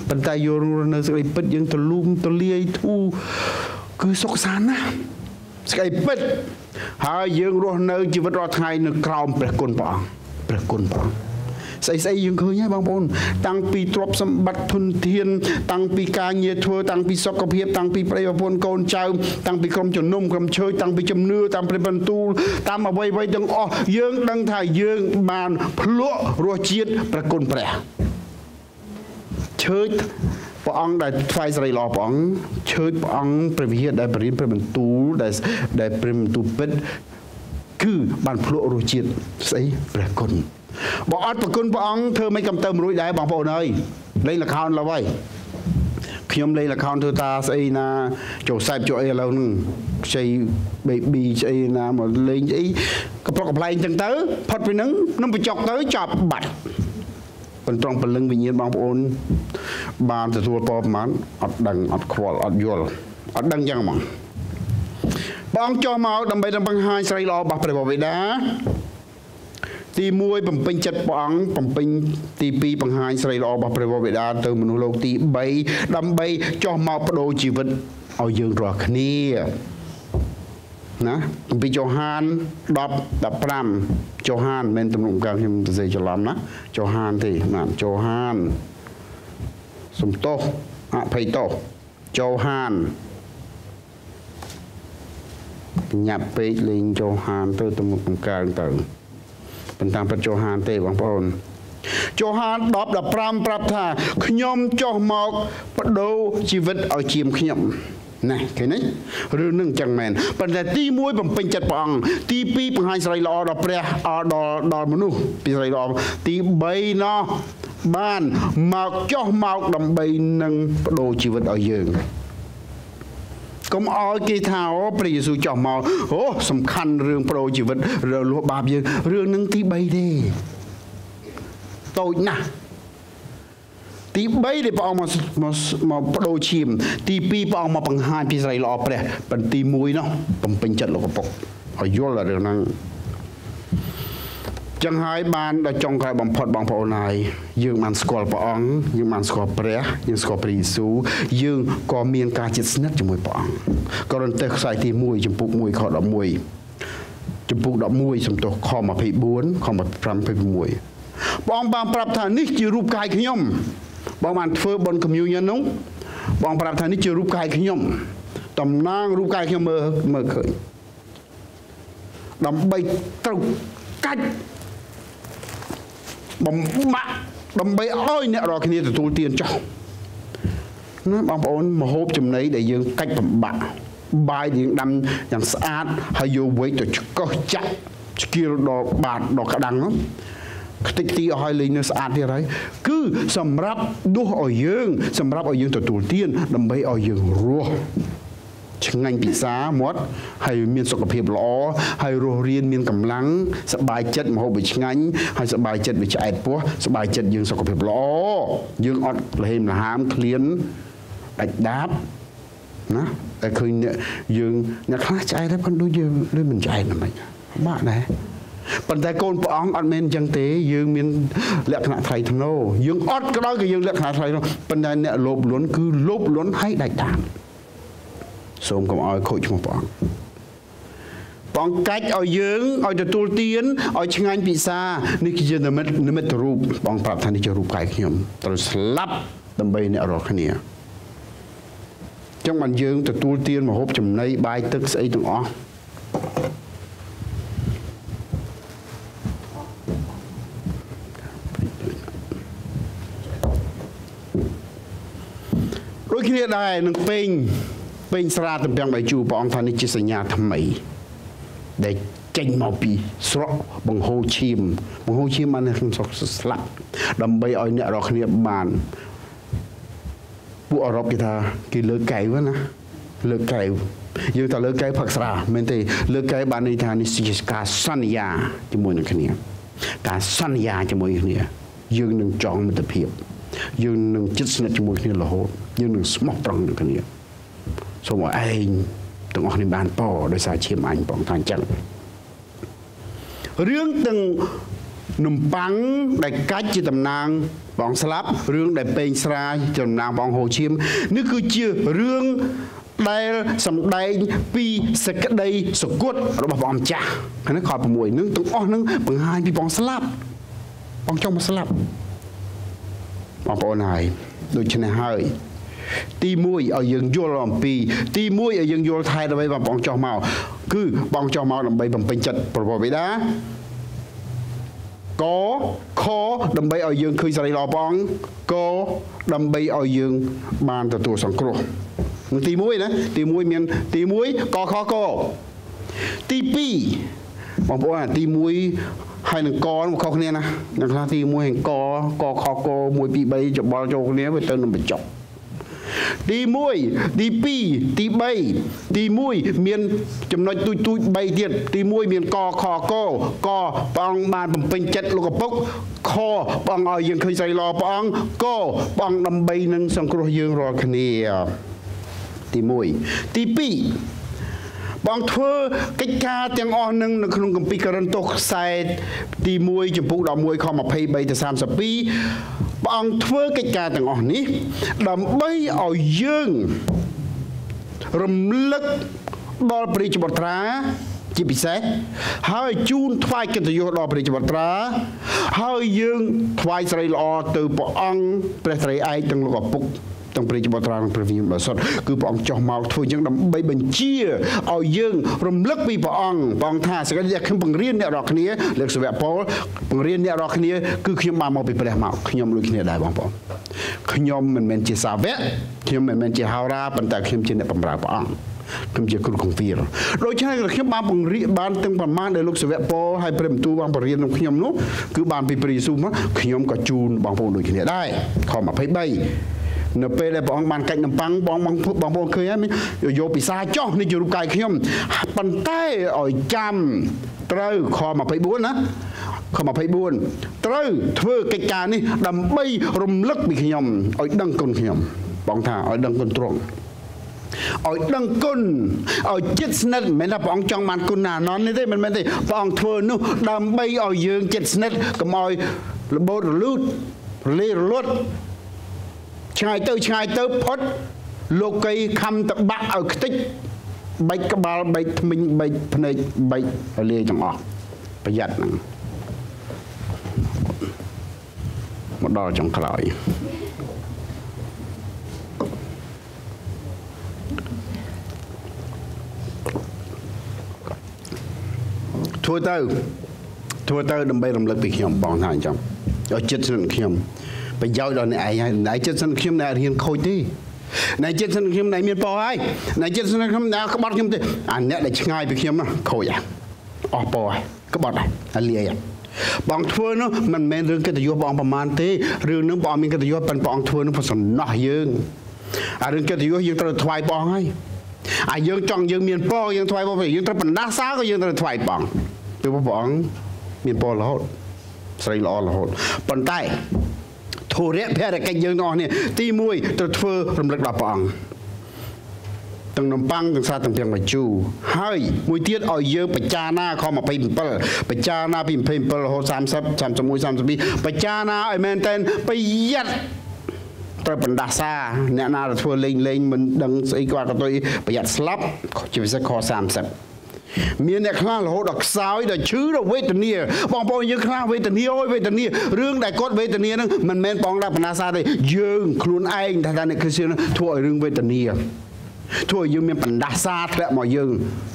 ប៉ុន្តែយករស់នៅសេចក្តីពិតយើងទលូមទលាយធូរគឺសុខសាន្តណាស់សេចក្តីពិតហើយយើងរស់នៅជីវិតរាល់ថ្ងៃនៅក្រោមព្រះគុណព្រះអង្គព្រះគុណព្រះអង្គ ស្អីស្អីយើងឃើញហើយបងប្អូនតាំងពីទ្រព្យសម្បត្តិធនធាន តាំងពីការងារធ្វើតាំងពីសុខភាពតាំងពីប្តីប្រពន្ធកូនចៅតាំងពីក្រុមជំនុំក្រុមឈើតាំងពីជំនឿតាមព្រះបន្ទូលតាមអ្វីអ្វីទាំងអស់យើងដឹងថាយើងបានភ្លក់រសជាតិព្រះគុណព្រះឈើព្រះអង្គដែលថ្វាយសេរីល្អព្រះអង្គឈើព្រះអង្គព្រះវិហារដែលបរិញ្ញាព្រះបន្ទូលដែលដែលព្រះបន្ទូលពិតគឺបានភ្លក់រសជាតិស្អីព្រះគុណ បើអត់ប្រគុណព្រះអង្គធ្វើមិនកំទៅរួចដែរបងប្អូនអើយលេងលខោនឡើយខ្ញុំលេង account Twitter ស្អីណាចូលសាប់ចូលអីឥឡូវហ្នឹងខ្ចី baby ស្អីណាមកលេងអីក៏ប្រកកំ pl ែងចឹងទៅផុតពីហ្នឹងនឹងបញ្ចុកទៅចាប់បាត់ប៉ុន្ត្រង់ពលឹងវិញ្ញាណបងប្អូន បានទទួលពរប្រមាណអត់ដឹងអត់ខ្វល់អត់យល់អត់ដឹងចឹងហ្មងបងចុះមកដើម្បីនឹងបង្ហាញស្រីល្អរបស់ព្រះបិតា ទី1បំពេញចិត្តព្រះអង្គបំពេញទី2បង្ហាញស្រីល្អរបស់ព្រះវរបិតាទៅមនុស្សលោកទី3ដើម្បីចោះមកបដូរជីវិតឲ្យយើងរាល់គ្នាណាអំពីយ៉ូហាន10 15យ៉ូហានមិនទំនុកកាលខ្ញុំទៅសេច្រឡំណាយ៉ូហានទេណាយ៉ូហានសំទោសអភ័យទោសយ៉ូហានញ៉ាប់ពេកលេងយ៉ូហានទៅទំនុកកាលទៅ មិនតាមប្រជោហានទេបងប្អូនចុះហាន10 15ប្រាប់ថាខ្ញុំចុះមកបដូរជីវិតឲ្យជាមខ្ញុំណាឃើញទេរឿងនឹងចឹងមែនប៉ុន្តែទី1បំពេញចិត្តព្រះអង្គទី2បង្ហាញសេរីល្អដល់ព្រះដល់ដល់មនុស្សពីសេរីល្អទី3ណោះបានមកចុះមកដើម្បីនឹងបដូរជីវិតឲ្យយើង កុំឲ្យគេថាអូព្រះយេស៊ូវចោះមកអូសំខាន់រឿងប្រូជីវិតរលួសបាបយើងរឿងនឹងទី3ទេតូចណាស់ទី3ដែលព្រះអង្គមកមកបដូរឈាម ទី2ព្រះអង្គមកបង្ហាញពីស្រីល្អព្រះប៉ុន្តែទី1នោះបំពេញចិត្តលោកឪពុកឲ្យយល់រឿងហ្នឹង ចឹងហើយបានដល់ចុងក្រោយបំផុតបងប្អូនហើយយើងបានស្គាល់ព្រះអង្គយើងបានស្គាល់ព្រះយើងស្គាល់ព្រះយេស៊ូវយើងក៏មានការជិតស្និទ្ធជាមួយព្រះអង្គកូរិនថូសខ្សែទី1ចំពុក1ខ11ចំពុក11សំទោសខ24ខ25 26បងបានប្រាប់ថានេះជារូបកាយខ្ញុំបងបានធ្វើបុណ្យ communion នោះបងប្រាប់ថានេះជារូបកាយខ្ញុំតំណាងរូបកាយខ្ញុំមើលមើលឃើញដើម្បីត្រូវកាច់ បំបាក់ដើម្បីឲ្យអ្នករាល់គ្នាទទួលទានចោះណាបងប្អូនមហូបចំណីដែលយើងកាច់បំបាក់បាយយើងដាំយ៉ាងស្អាតហើយយកវែកទៅឆ្កោះចាក់ស្គៀលដល់បាតដល់ក្តាំងនោះខ្ទេចទីឲ្យលេងនៅស្អាតទៀតហើយគឺសម្រាប់ដួសឲ្យយើង សម្រាប់ឲ្យយើងទទួលទានដើម្បីឲ្យយើងរស់ ឆ្ងាញ់ពិសាមាត់ហើយមានសុខភាពល្អហើយរស់រៀនមានកម្លាំងសบายចិត្តមហូបវាឆ្ងាញ់ហើយសบายចិត្តវាឆ្អែតពោះសบายចិត្តយើងសុខភាពល្អយើងអត់លហេមលហាមឃ្លានដាច់ដាបណាតែឃើញយើងអ្នកខ្លះឆ្អែតតែប៉ុន្តែដូចយើងដូចមិនឆ្អែតហ្មងបាក់ដែរប៉ុន្តែកូនព្រះអង្គអត់មែនអញ្ចឹងទេយើងមានលក្ខណៈថ្លៃថ្នូរយើងអត់ក៏ដោយក៏យើងលក្ខណៈថ្លៃថ្នូរប៉ុន្តែអ្នកលោភលន់គឺលោភលន់ឲ្យដាច់ដាប សូមកុំឲ្យខូចឈ្មោះព្រះអង្គព្រះអង្គកាច់ឲ្យយើងឲ្យទទួលទានឲ្យឆ្ងាញ់ពិសានេះគឺជានិមិត្តនិមិត្តរូបព្រះអង្គប្រាប់ថានេះជារូបកាយខ្ញុំត្រូវស្លាប់ដើម្បីអ្នករាល់គ្នាចឹងបានយើងទទួលទានមហូបចំណីបាយទឹកស្អីទាំងអស់ដូចគ្នាដែរនឹងពេញ ពេញស្រាទំពាំងបាយជូរព្រះអង្គថានេះជាសញ្ញាថ្មី ដែលចេញមកពីស្រកបង្ហូរឈាមបង្ហូរឈាមបានក្នុងស្រុកស្លាប់ដើម្បីឲ្យអ្នករាល់គ្នាបានពួកអឺរ៉ុបគេថាគេលើកកែវណាលើកកែវយើងតែលើកកែវផឹកស្រាមែនទេលើកកែវបានន័យថានេះជាការសន្យាជាមួយនឹងគ្នា ការសន្យាជាមួយគ្នា យើងនឹងចងមិត្តភាព យើងនឹងជិតស្និទ្ធជាមួយគ្នារហូតយើងនឹងស្មោះត្រង់នឹងគ្នា សូមឲ្យឯងទាំងអស់នេះបានពរដោយសារឈាមអញបងថាអញ្ចឹងរឿងទាំងនំប៉័ងដែលកាច់ជាតំណាងបងស្លាប់រឿងដែលពេងស្រាជាតំណាងបងហូឈាមនេះគឺជារឿងដែលសម្ដែងពីសក្តីសគត់របស់ព្រះអង្គចាស់ហ្នឹងខ6នឹងទាំងអស់នឹងបង្ហាញពីបងស្លាប់បងចង់មកស្លាប់បងប្អូនហើយដូច្នេះហើយ ទី1ឲ្យយើងយល់អំពី ទី1ឲ្យយើងយល់ថែដើម្បីបងបងចោះមកគឺបងចោះមកដើម្បីបំពេញចិត្តប្រពោបិតាកខដើម្បីឲ្យយើងឃើញសេរីល្អព្រះអង្គកដើម្បីឲ្យយើងបានទទួលសង្គ្រោះនឹងទី1ណាទី1មានទី1កខកទី2បងប្អូនទី1ហើយនឹងកនឹងខុសគ្នាណាអ្នកខ្លះទី1ហើយកកខក1 2 3ច្បល់ចូលគ្នាវាទៅនឹងបញ្ចប់ ទី1ទី2ទី3ទី1មានចំណុចទូចទូច3ទៀតទី1មានកខកកព្រះអង្គបានបំពេញចិត្តលោកឪពុកខព្រះអង្គឲ្យយើងឃើញស្រីល្អព្រះអង្គកព្រះអង្គដើម្បីនឹងសង្គ្រោះយើងរាល់គ្នាទី1ទី2បងធ្វើកិច្ចការទាំងអស់នឹងនៅក្នុងគម្ពីរករិនតុសខ្សែទី1ចំពុក11ខ23ទៅ32 ព្រះអង្គធ្វើកិច្ចការទាំងអស់នេះ ដើម្បីឲ្យយើងរំលឹកដល់ព្រះរាជបុត្រាជាពិសេសហើយជូនថ្វាយកិត្តិយសដល់ព្រះរាជបុត្រា ហើយយើងថ្វាយស្រីល្អទៅព្រះអង្គព្រះត្រីឯកទាំងលោកឪពុក ទាំងព្រះជាបុត្រានិងព្រះវិញ្ញាណបរិសុទ្ធគឺព្រះអង្គចុះមកធ្វើយ៉ាងដើម្បីបញ្ជាឲ្យយើងរំលឹកពីព្រះអង្គព្រះអង្គថាសេចក្តីដែលខ្ញុំបង្រៀនអ្នករាល់គ្នាលើកសាវកប៉ូលបង្រៀនអ្នករាល់គ្នាគឺខ្ញុំបានមកពីព្រះមកខ្ញុំដូចគ្នាដែរបងប្អូនខ្ញុំមិនមែនជាសាវកខ្ញុំមិនមែនជាហោរាប៉ុន្តែខ្ញុំជាអ្នកបម្រើព្រះអង្គខ្ញុំជាគ្រូកងវីលដូច្នេះខ្ញុំបានបង្រៀនបានទាំងប្រមាណដែលលោកសាវកប៉ូហើយព្រះបន្ទូលបានបង្រៀនក្នុងខ្ញុំនោះគឺបានពីព្រះយេស៊ូវមកខ្ញុំក៏ជូនបងប្អូនដូចគ្នាដែរខ23 នៅពេលដែលព្រះអង្គបានកាច់នំប៉័ងបងបងបងប្អូនឃើញហើយយកពិសាចោះនេះជារូបកាយខ្ញុំប៉ុន្តែឲ្យចាំត្រូវខ24ណាខ24ត្រូវធ្វើកិច្ចការនេះដើម្បីរំលឹកពីខ្ញុំឲ្យដឹងគុណខ្ញុំបងថាឲ្យដឹងគុណទ្រង់ឲ្យដឹងគុណឲ្យចិត្តស្និទ្ធមិនមែនថាព្រះអង្គចង់បានគុណណាណននេះទេមិនមែនទេព្រះអង្គធ្វើនោះដើម្បីឲ្យយើងចិត្តស្និទ្ធកុំឲ្យរបូតរលូតរលាយរលត់ ឆ្ងាយទៅឆ្ងាយទៅផុតលោកីខំតបាក់ឲ្យខ្ទេចបែកក្បាលបែកថ្មិញបែកភ្នែកបែកលាយទាំងអស់ប្រយ័ត្នហ្នឹងមកដល់ចុងក្រោយធ្វើទៅធ្វើទៅដើម្បីរំលឹកពីខ្ញុំបងថាអញ្ចឹងឲ្យចិត្តស្និទ្ធខ្ញុំ ប្រយោជន៍ដល់អ្នកឯងហើយណៃចិត្តសិនខ្ញុំអ្នករៀនខូចទេណៃចិត្តសិនខ្ញុំណៃមានពោហើយណៃចិត្តសិនខ្ញុំអ្នកក្បត់ខ្ញុំទេអាអ្នកដែលឆ្ងាយពីខ្ញុំខូចហើយអស់ពោហើយក្បត់ហើយលាយបងធ្វើនោះមិនមែនរឿងកិត្តិយសបងប្រមាណទេរឿងនឹងបងមានកិត្តិយសប៉ុន្តែបងធ្វើនោះប្រសំណោះយើងអារឿងកិត្តិយសយើងត្រូវថ្វាយបងហើយអាយើងចង់យើងមានពរយើងថ្វាយបងយើងត្រូវបណ្ដាសាក៏យើងត្រូវថ្វាយបងពីព្រះអង្គមានពររហូតស្រីល្អរហូតប៉ុន្តែ ធុរៈភារកិច្ចយើងទាំងអស់នេះទី1ត្រូវធ្វើរំលឹកដល់ព្រះអង្គទាំងនំប៉័ងទាំងសាទាំងទាំងបញ្ជូហើយមួយទៀតឲ្យយើងបច្ចាណាខ27បច្ចាណាពី27រហូត30 31 32បច្ចាណាឲ្យមែនតែនប្រយ័ត្នត្រូវបណ្ដាសាអ្នកណាដែលធ្វើលេងលេងមិនដឹងស្អីគាត់ក៏ទៅប្រយ័ត្នស្លាប់ជាពិសេសខ30 មានអ្នកខ្លះរហូតដល់ខ្សោយដល់ឈឺដល់វេទនាបងប្អូនយើងខ្លះវេទនាអូយវេទនារឿងដែលគាត់វេទនាហ្នឹងមិនមែនបងដាក់បណ្ដាសាទេយើងខ្លួនឯងថាអ្នកគ្រីស្ទានធ្វើឲ្យរឿងវេទនាធ្វើឲ្យយើងមានបណ្ដាសាធ្លាក់មកយើង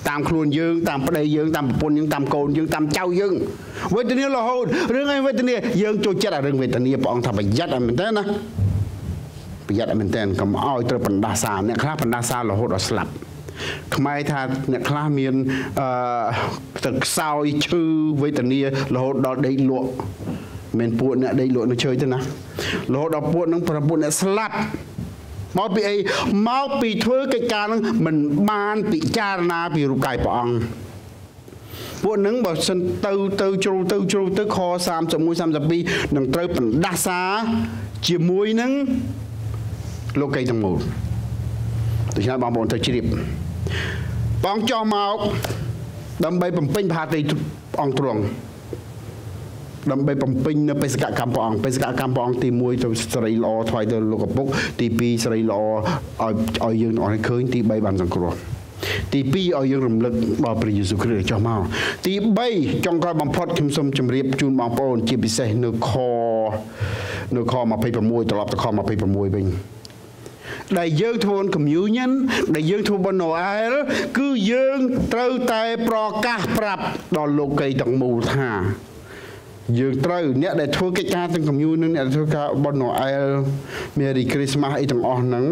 តាមខ្លួនយើងតាមប្តីយើងតាមប្រពន្ធយើងតាមកូនយើងតាមចៅយើងវេទនារហូតរឿងអីវេទនាយើងចូលចិត្តអារឿងវេទនាព្រះអង្គថាប្រយ័ត្នឲ្យមែនទេណាប្រយ័ត្នឲ្យមែនទេកុំឲ្យត្រូវបណ្ដាសាអ្នកខ្លះបណ្ដាសារហូតដល់ស្លាប់ ខ្មែរថាអ្នកខ្លះមានអឺទឹកខ្សោយឈឺវេទនារហូតដល់ដេកលក់មិនពួកអ្នកដេកលក់នៅជើយទេណារហូតដល់ពួកនឹងប្រពួកអ្នកស្លាប់មកពីអីមកពីធ្វើកិច្ចការនឹងមិនបានពិចារណាពីរូបកាយព្រះអង្គពួកនឹងបើសិនទៅទៅជ្រុលទៅជ្រុលទៅខ31 32នឹងត្រូវបណ្ដាសាជាមួយនឹងលោកីទាំងមូលដូច្នេះបងប្អូនត្រូវជ្រាប បងចោះមកដើម្បីបំពេញផាតីអង្គទ្រង់ដើម្បីបំពេញនៅបេសកកម្មព្រះអង្គបេសកកម្មព្រះអង្គទី1ទៅស្រីល្អថ្វាយទៅលោកឪពុកទី2ស្រីល្អឲ្យឲ្យយើងអស់ឃើញទី3បានសង្គ្រោះទី2ឲ្យយើងរំលឹកដល់ព្រះយេស៊ូវគ្រីស្ទចុះមកទី3ចុងក្រោយបំផុតខ្ញុំសូមជម្រាបជូនបងប្អូនជាពិសេសនៅខនៅខ26ត្រឡប់ទៅខ26វិញ ដែលយើងធ្វើ communion ដែលយើងធ្វើបុណ្យណូអែលគឺយើងត្រូវតែប្រកាសប្រាប់ដល់លោកីទាំងមូលថាយើងត្រូវអ្នកដែលធ្វើកិច្ចការទាំង communion អ្នកធ្វើការបុណ្យណូអែល Merry Christmas អីទាំងអស់ហ្នឹង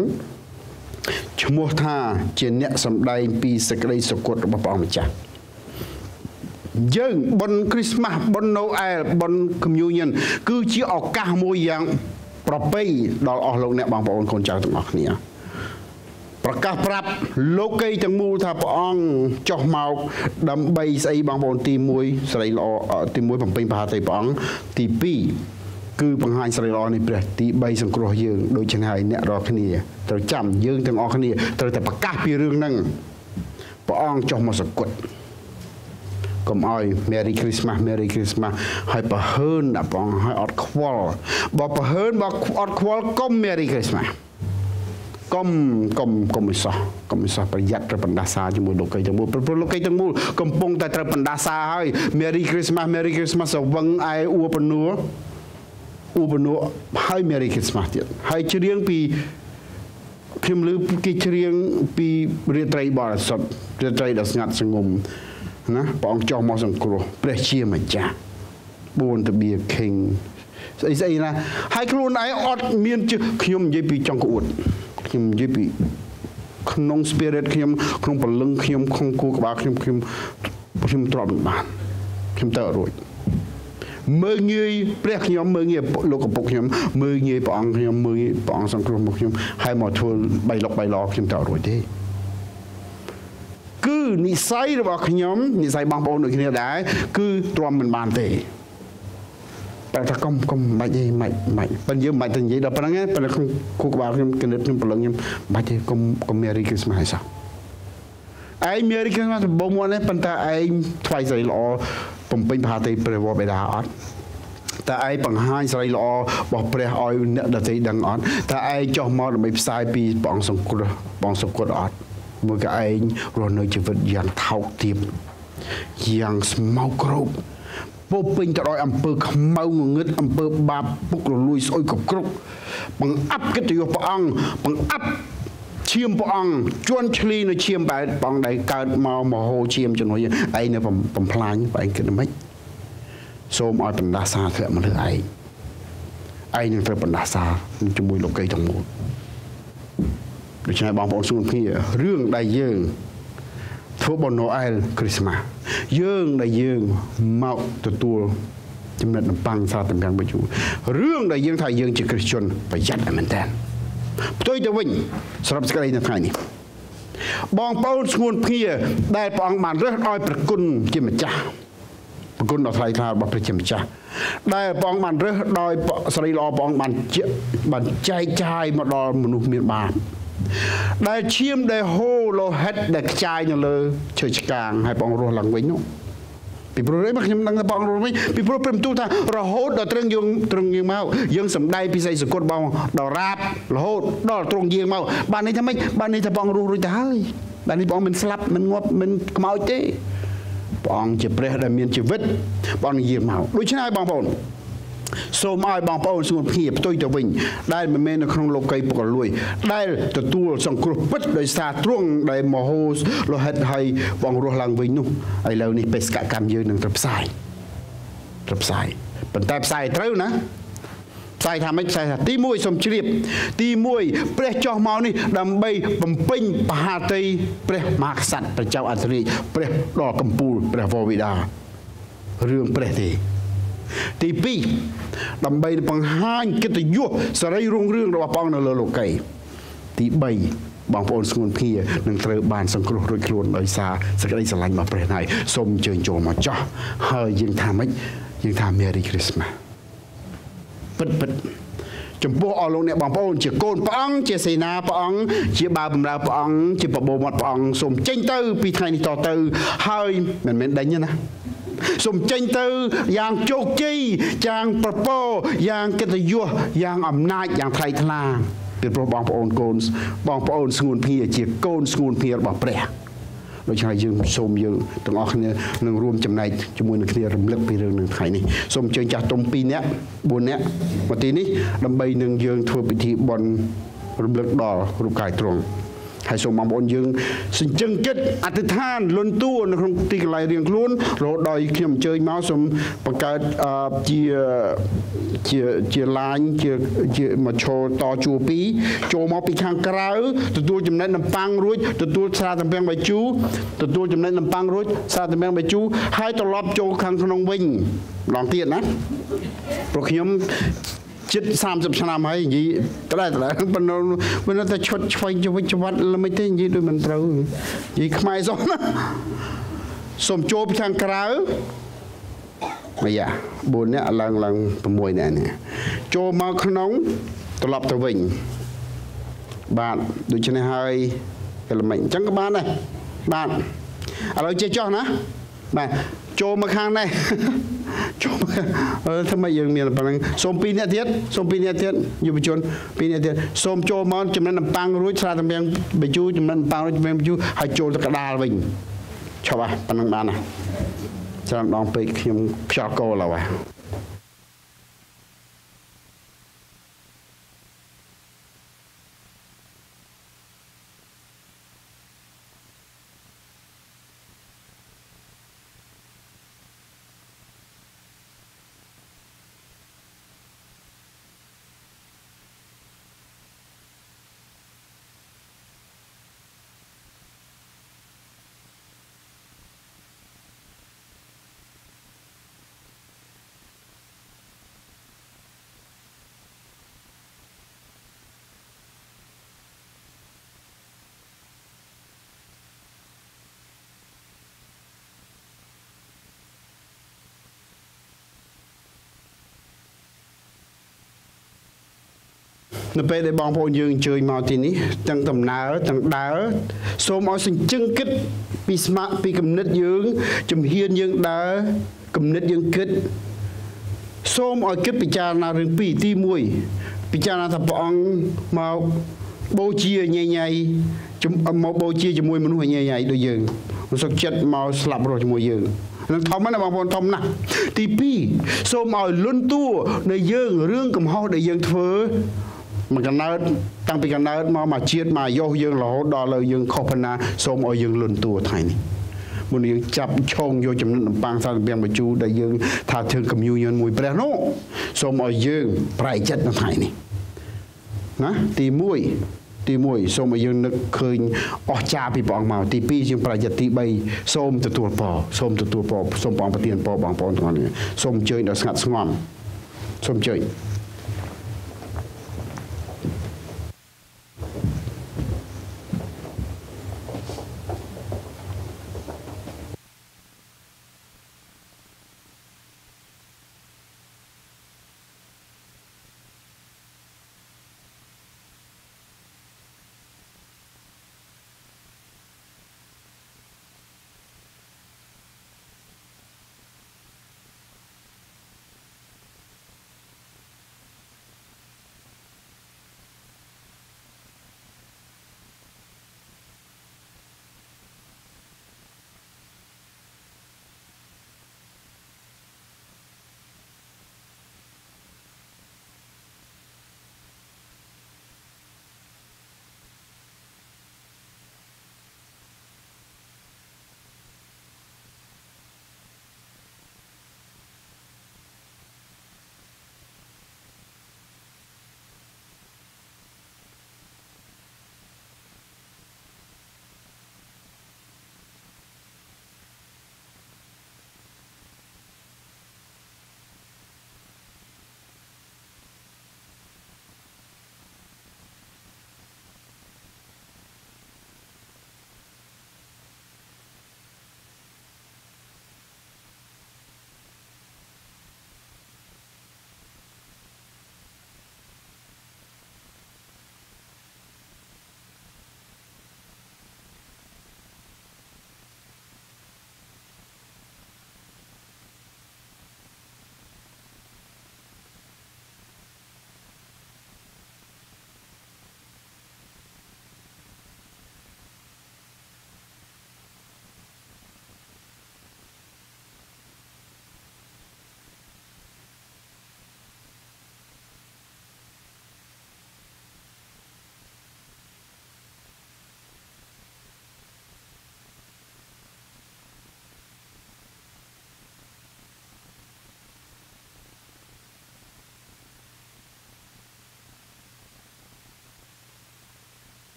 ឈ្មោះថាជាអ្នកសម្ដែងពីសេចក្តីសុគតរបស់ព្រះអង្គម្ចាស់យើងបុណ្យគ្រីស្មាស់បុណ្យណូអែលបុណ្យ communion គឺជាឱកាសមួយយ៉ាង ប្រពៃដល់អស់លោកអ្នកបងប្អូនកូនចៅទាំងអស់គ្នាប្រកាសប្រាប់លោកីទាំងមូលថាព្រះអង្គចុះមកដើម្បីស្អីបងប្អូនទី1ស្រីល្អទី1បំពេញបហាតីព្រះអង្គទី2គឺបង្ហាញស្រីល្អនៃព្រះទី3សង្គ្រោះយើងដូចចឹងហើយអ្នករាល់គ្នាត្រូវចាំយើងទាំងអស់គ្នាត្រូវតែប្រកាសពីរឿងហ្នឹងព្រះអង្គចុះមកសគត់ កុំឲ្យ Merry Christmas Merry Christmas ហើយប្រហើនដាក់ព្រះអង្គឲ្យអត់ខ្វល់បើប្រហើនបើអត់ខ្វល់កុំ Merry Christmas កុំកុំកុំមិនសោះកុំមិនសោះប្រយ័ត្នត្រូវបណ្ដាសាជាមួយលោកីទាំងមូលព្រោះលោកីទាំងមូលកំពុងតែត្រូវបណ្ដាសាហើយ Merry Christmas Merry Christmas សវឹងឯអ៊ូបនួអ៊ូបនួហើយ Merry Christmas ទៀតហើយច្រៀងពីខ្ញុំឮគេច្រៀងពីរាត្រីបរិសុទ្ធរាត្រីដ៏ស្ងាត់ស្ងប់ ណាព្រះអង្គចុះមកសង្គ្រោះព្រះជាម្ចាស់ born to be a king ស្អីស្អីណាហើយខ្លួនឯងអត់មានខ្ញុំនិយាយពីចង់ក្អួតខ្ញុំនិយាយពីក្នុង spirit ខ្ញុំក្នុងព្រលឹងខ្ញុំក្នុងគូក្បាលខ្ញុំខ្ញុំខ្ញុំទ្រាំមិនបានខ្ញុំទៅរួចមើងងាយព្រះខ្ញុំមើងងាយលោកកំពុកខ្ញុំមើងងាយព្រះអង្គខ្ញុំមើងព្រះអង្គសង្គ្រោះមកខ្ញុំហើយមកធ្វើបៃលុកបៃឡខ្ញុំទៅរួចទេ គឺនិស័យរបស់ខ្ញុំនិស័យបងប្អូនដូចគ្នាដែរគឺទ្រាំមិនបានទេតែថាកុំកុំមិនបាច់ទេមិនបាច់ប៉ុន្តែយើងមិនបាច់ទៅនិយាយដល់ប៉ុណ្្នឹងទេប៉ុន្តែខ្ញុំគូក្បាលខ្ញុំគណិតខ្ញុំប្រឡឹងខ្ញុំមិនបាច់ទេកុំកុំ Merry Christmas ឲ្យសោះឯង Merry Christmas ដំបូងមកនេះប៉ុន្តែឯងថ្វាយស្រីល្អបំពេញផាតីព្រះវរបេដាអត់តើឯងបង្ហាញស្រីល្អរបស់ព្រះឲ្យអ្នកដទៃដឹងអត់តើឯងចុះមកដើម្បីផ្សាយពីព្រះអង្គសង្គ្រោះព្រះអង្គសង្គ្រោះអត់ មួយកឯងរស់នៅជីវិតយ៉ាងថោកទាបយ៉ាងស្មោកគ្រោកពោពេញទៅដោយអំពើខ្មៅងងឹតអំពើបាបពុករលួយស្អុយគ្រប់គ្រប់បង្អាប់កិត្តិយសព្រះអង្គបង្អាប់ឈាមព្រះអង្គជន់ឈ្លីនៅឈាមបែបព្រះអង្គដែលកើតមកមហោឈាមជំនួយឯងនៅបំផ្លាញបែបគិតមិនសូមឲ្យបណ្ដាសាធ្លាក់មកលើឯងឯងនឹងត្រូវបណ្ដាសាជាមួយលោកីទាំងមូល ដូច្នេះបងប្អូនសួរគ្នារឿងដែលយើងធ្វើបុណ្យណូអែលគ្រីស្មាស់យើងដែលយើងមកទទួលចំណិតនំប៉័ងសារតំណាងបញ្ជូរឿងដែលយើងថាយើងជាគ្រីស្ជនប្រយ័ត្នមែនតើផ្ទុយទៅវិញសម្រាប់សេចក្តីនៅថ្ងៃនេះបងប្អូនស្ងួនភ្ងាដែលព្រះអង្គបានរើសឲ្យប្រគុណជាម្ចាស់ប្រគុណដល់ថ្លៃថ្លារបស់ព្រះជាម្ចាស់ដែលព្រះអង្គបានរើសដោយស្រីល្អព្រះអង្គបានជាបានចែកចាយមកដល់មនុស្សមានបាប ដែលឈាមដែលហូរលោហិតដែលខ្ចាយនៅលើឈើឆ្កាងហើយបងរស់ឡើងវិញនោះពីព្រោះនេះខ្ញុំដឹងថាបងរស់វិញពីព្រោះព្រមទូថារហូតដល់ត្រឹងយើងត្រឹងយើងមកយើងសំដែងពិសេសសកុតបងដល់រាបរហូតដល់ត្រង់យើងមកបាននេះថាម៉េចបាននេះថាបងរស់រួចទៅហើយបាននេះបងមិនស្លាប់មិនងាប់មិនខ្មោចទេព្រះអង្គជាព្រះដែលមានជីវិតបងនិយាយមកដូច្នេះហើយបងប្អូន សូមឲ្យបងប្អូនស្ងួនភ្ងាផ្ទុយទៅវិញ ដែលមិនមែននៅក្នុងលោកីពុករលួយ ដែលទទួលសង្គ្រោះពិតដោយសារទ្រង់ដែលមហោលោហិតឲ្យបងរស់ឡើងវិញនោះឥឡូវនេះបេសកកម្មយើងនឹងត្រូវផ្សាយត្រូវផ្សាយប៉ុន្តែផ្សាយត្រូវណាផ្សាយថាម៉េចផ្សាយថាទី1សូមជ្រាប ទី1ព្រះចោះមកនេះដើម្បីបំពេញបហាតីព្រះមហាក្សត្រព្រះចៅអធិរាជព្រះដល់កម្ពុជាព្រះវរវិដារឿងព្រះទេ ទី2ដើម្បីបង្ហាញកិត្តិយសសេរីរុងរឿងរបស់ព្រះអង្គនៅលើលោកីទី3បងប្អូនស្ងួនភានឹងត្រូវបានសង្គ្រោះរួចខ្លួនដោយសារសេចក្តីស្រឡាញ់របស់ព្រះហើយសូមអញ្ជើញចូលមកចោះហើយយើងថាម៉េចយើងថា Merry Christmas ពិតពិតចំពោះអស់លោកអ្នកបងប្អូនជាកូនព្រះអង្គជាសេនាព្រះអង្គជាបាវបម្រើព្រះអង្គជាបបោមាត់ព្រះអង្គសូមចេញទៅពីថ្ងៃនេះតទៅហើយមិនមែនដេញទេណា សូមចេញទៅយ៉ាងជោគជ័យយ៉ាងប្រពោយ៉ាងកិត្តិយសយ៉ាងអំណាចយ៉ាងថ្លៃថ្លាពីព្រោះបងប្អូនកូនបងប្អូនស្ងួនភៀជាកូនស្ងួនភៀរបស់ព្រះដូច្នេះយើងសូមយើងទាំងអស់គ្នានឹងរួមចំណែកជាមួយនឹងគ្នារំលឹកពីរឿងនឹងថ្ងៃនេះសូមអញ្ជើញចាស់ទុំ2នាក់4នាក់មកទីនេះដើម្បីនឹងយើងធ្វើពិធីបន់រំលឹកដល់រូបកាយទ្រង់ ហើយសូមបងប្អូនយើងសិញ្ជឹងចិត្តអធិដ្ឋានលន់តួនៅក្នុងទីកន្លែងរៀងខ្លួនរហូតដល់ខ្ញុំអញ្ជើញមកសូមបង្កើតជាជាជាឡាញជាជាមកឈរតជួ2ចូលមកពីខាងក្រៅទទួលចំណិតនំប៉័ងរួចទទួលស្រាតំពាំងបាយជូរទទួលចំណិតនំប៉័ងរួចស្រាតំពាំងបាយជូរហើយត្រឡប់ចូលខាងក្នុងវិញម្ដងទៀតណាព្រោះខ្ញុំ ជិត30ឆ្នាំហើយនិយាយតដែលតដែលប៉ុន្តែប៉ុន្តែតែឈុតឆ្វេងទៅវិញច្វាត់ល្មិចទេនិយាយដូចមិនត្រូវនិយាយខ្មែរសោះណាសូមចូលពីខាងក្រៅមកយ៉ា4នាក់ឡើងឡើង6នាក់នេះចូលមកក្នុងត្រឡប់ទៅវិញបាទដូច្នេះហើយគេល្មិចអញ្ចឹងក៏បានដែរបាទឥឡូវចេះចោះណាបាទចូលមកខាងនេះ ចូលមកអឺធ្វើម៉េចយើងមានប៉ុណ្ណឹងសូម2នាក់ទៀតសូម2នាក់ទៀតយុវជន2នាក់ទៀតសូមចូលមកចំណិនអំប៉ាំងរួចស្រាតំៀងបញ្ជូចំណិនអំប៉ាំងរួចចំណិនបញ្ជូហើយចូលទៅកដាលវិញឈប់ហ่ะប៉ុណ្ណឹងបានណាច្រើនដងពេកខ្ញុំខ្យល់កោឡូវហ่ะ នៅពេលដែលបងប្អូនយើងអញ្ជើញមកទីនេះទាំងដំណើរទាំងដើរសូមឲ្យសញ្ជឹងគិតពីស្មាក់ពីគំនិតយើងជំហានយើងដើរគំនិតយើងគិតសូមឲ្យគិតពិចារណារឿងពីរទី1ពិចារណាថាព្រះអង្គមកបូជាញញៃមកបូជាជាមួយមនុស្សញញៃដូចយើងមិនសុខចិត្តមកស្លាប់រស់ជាមួយយើងនឹងធំណាបងប្អូនធំណាស់ទី2សូមឲ្យលន់តួនៅយើងរឿងកំហុសដែលយើងធ្វើ មកកណើតតាំងពីកណើតមកមកជាតិមកយោយើងរហូតដល់លើយើងខុសប៉ុណ្ណាសូមឲ្យយើងលន់តួថ្ងៃនេះមុនយើងចាប់ឆោងយកចំណិតនំប៉័ងសារពាំងបញ្ជូដែលយើងថាធ្វើ communion មួយព្រះនោះសូមឲ្យយើងប្រែចិត្តនៅថ្ងៃនេះណាទី1ទី1សូមឲ្យយើងនឹកឃើញអស្ចារ្យពីព្រះអង្គមកទី2ជាងប្រយ័ត្នទី3សូមទទួលពរសូមទទួលពរសូមព្រះអង្គប្រទានពរបងប្អូនទាំងអស់នេះសូមអញ្ជើញដល់ស្ងាត់ស្ងំសូមអញ្ជើញ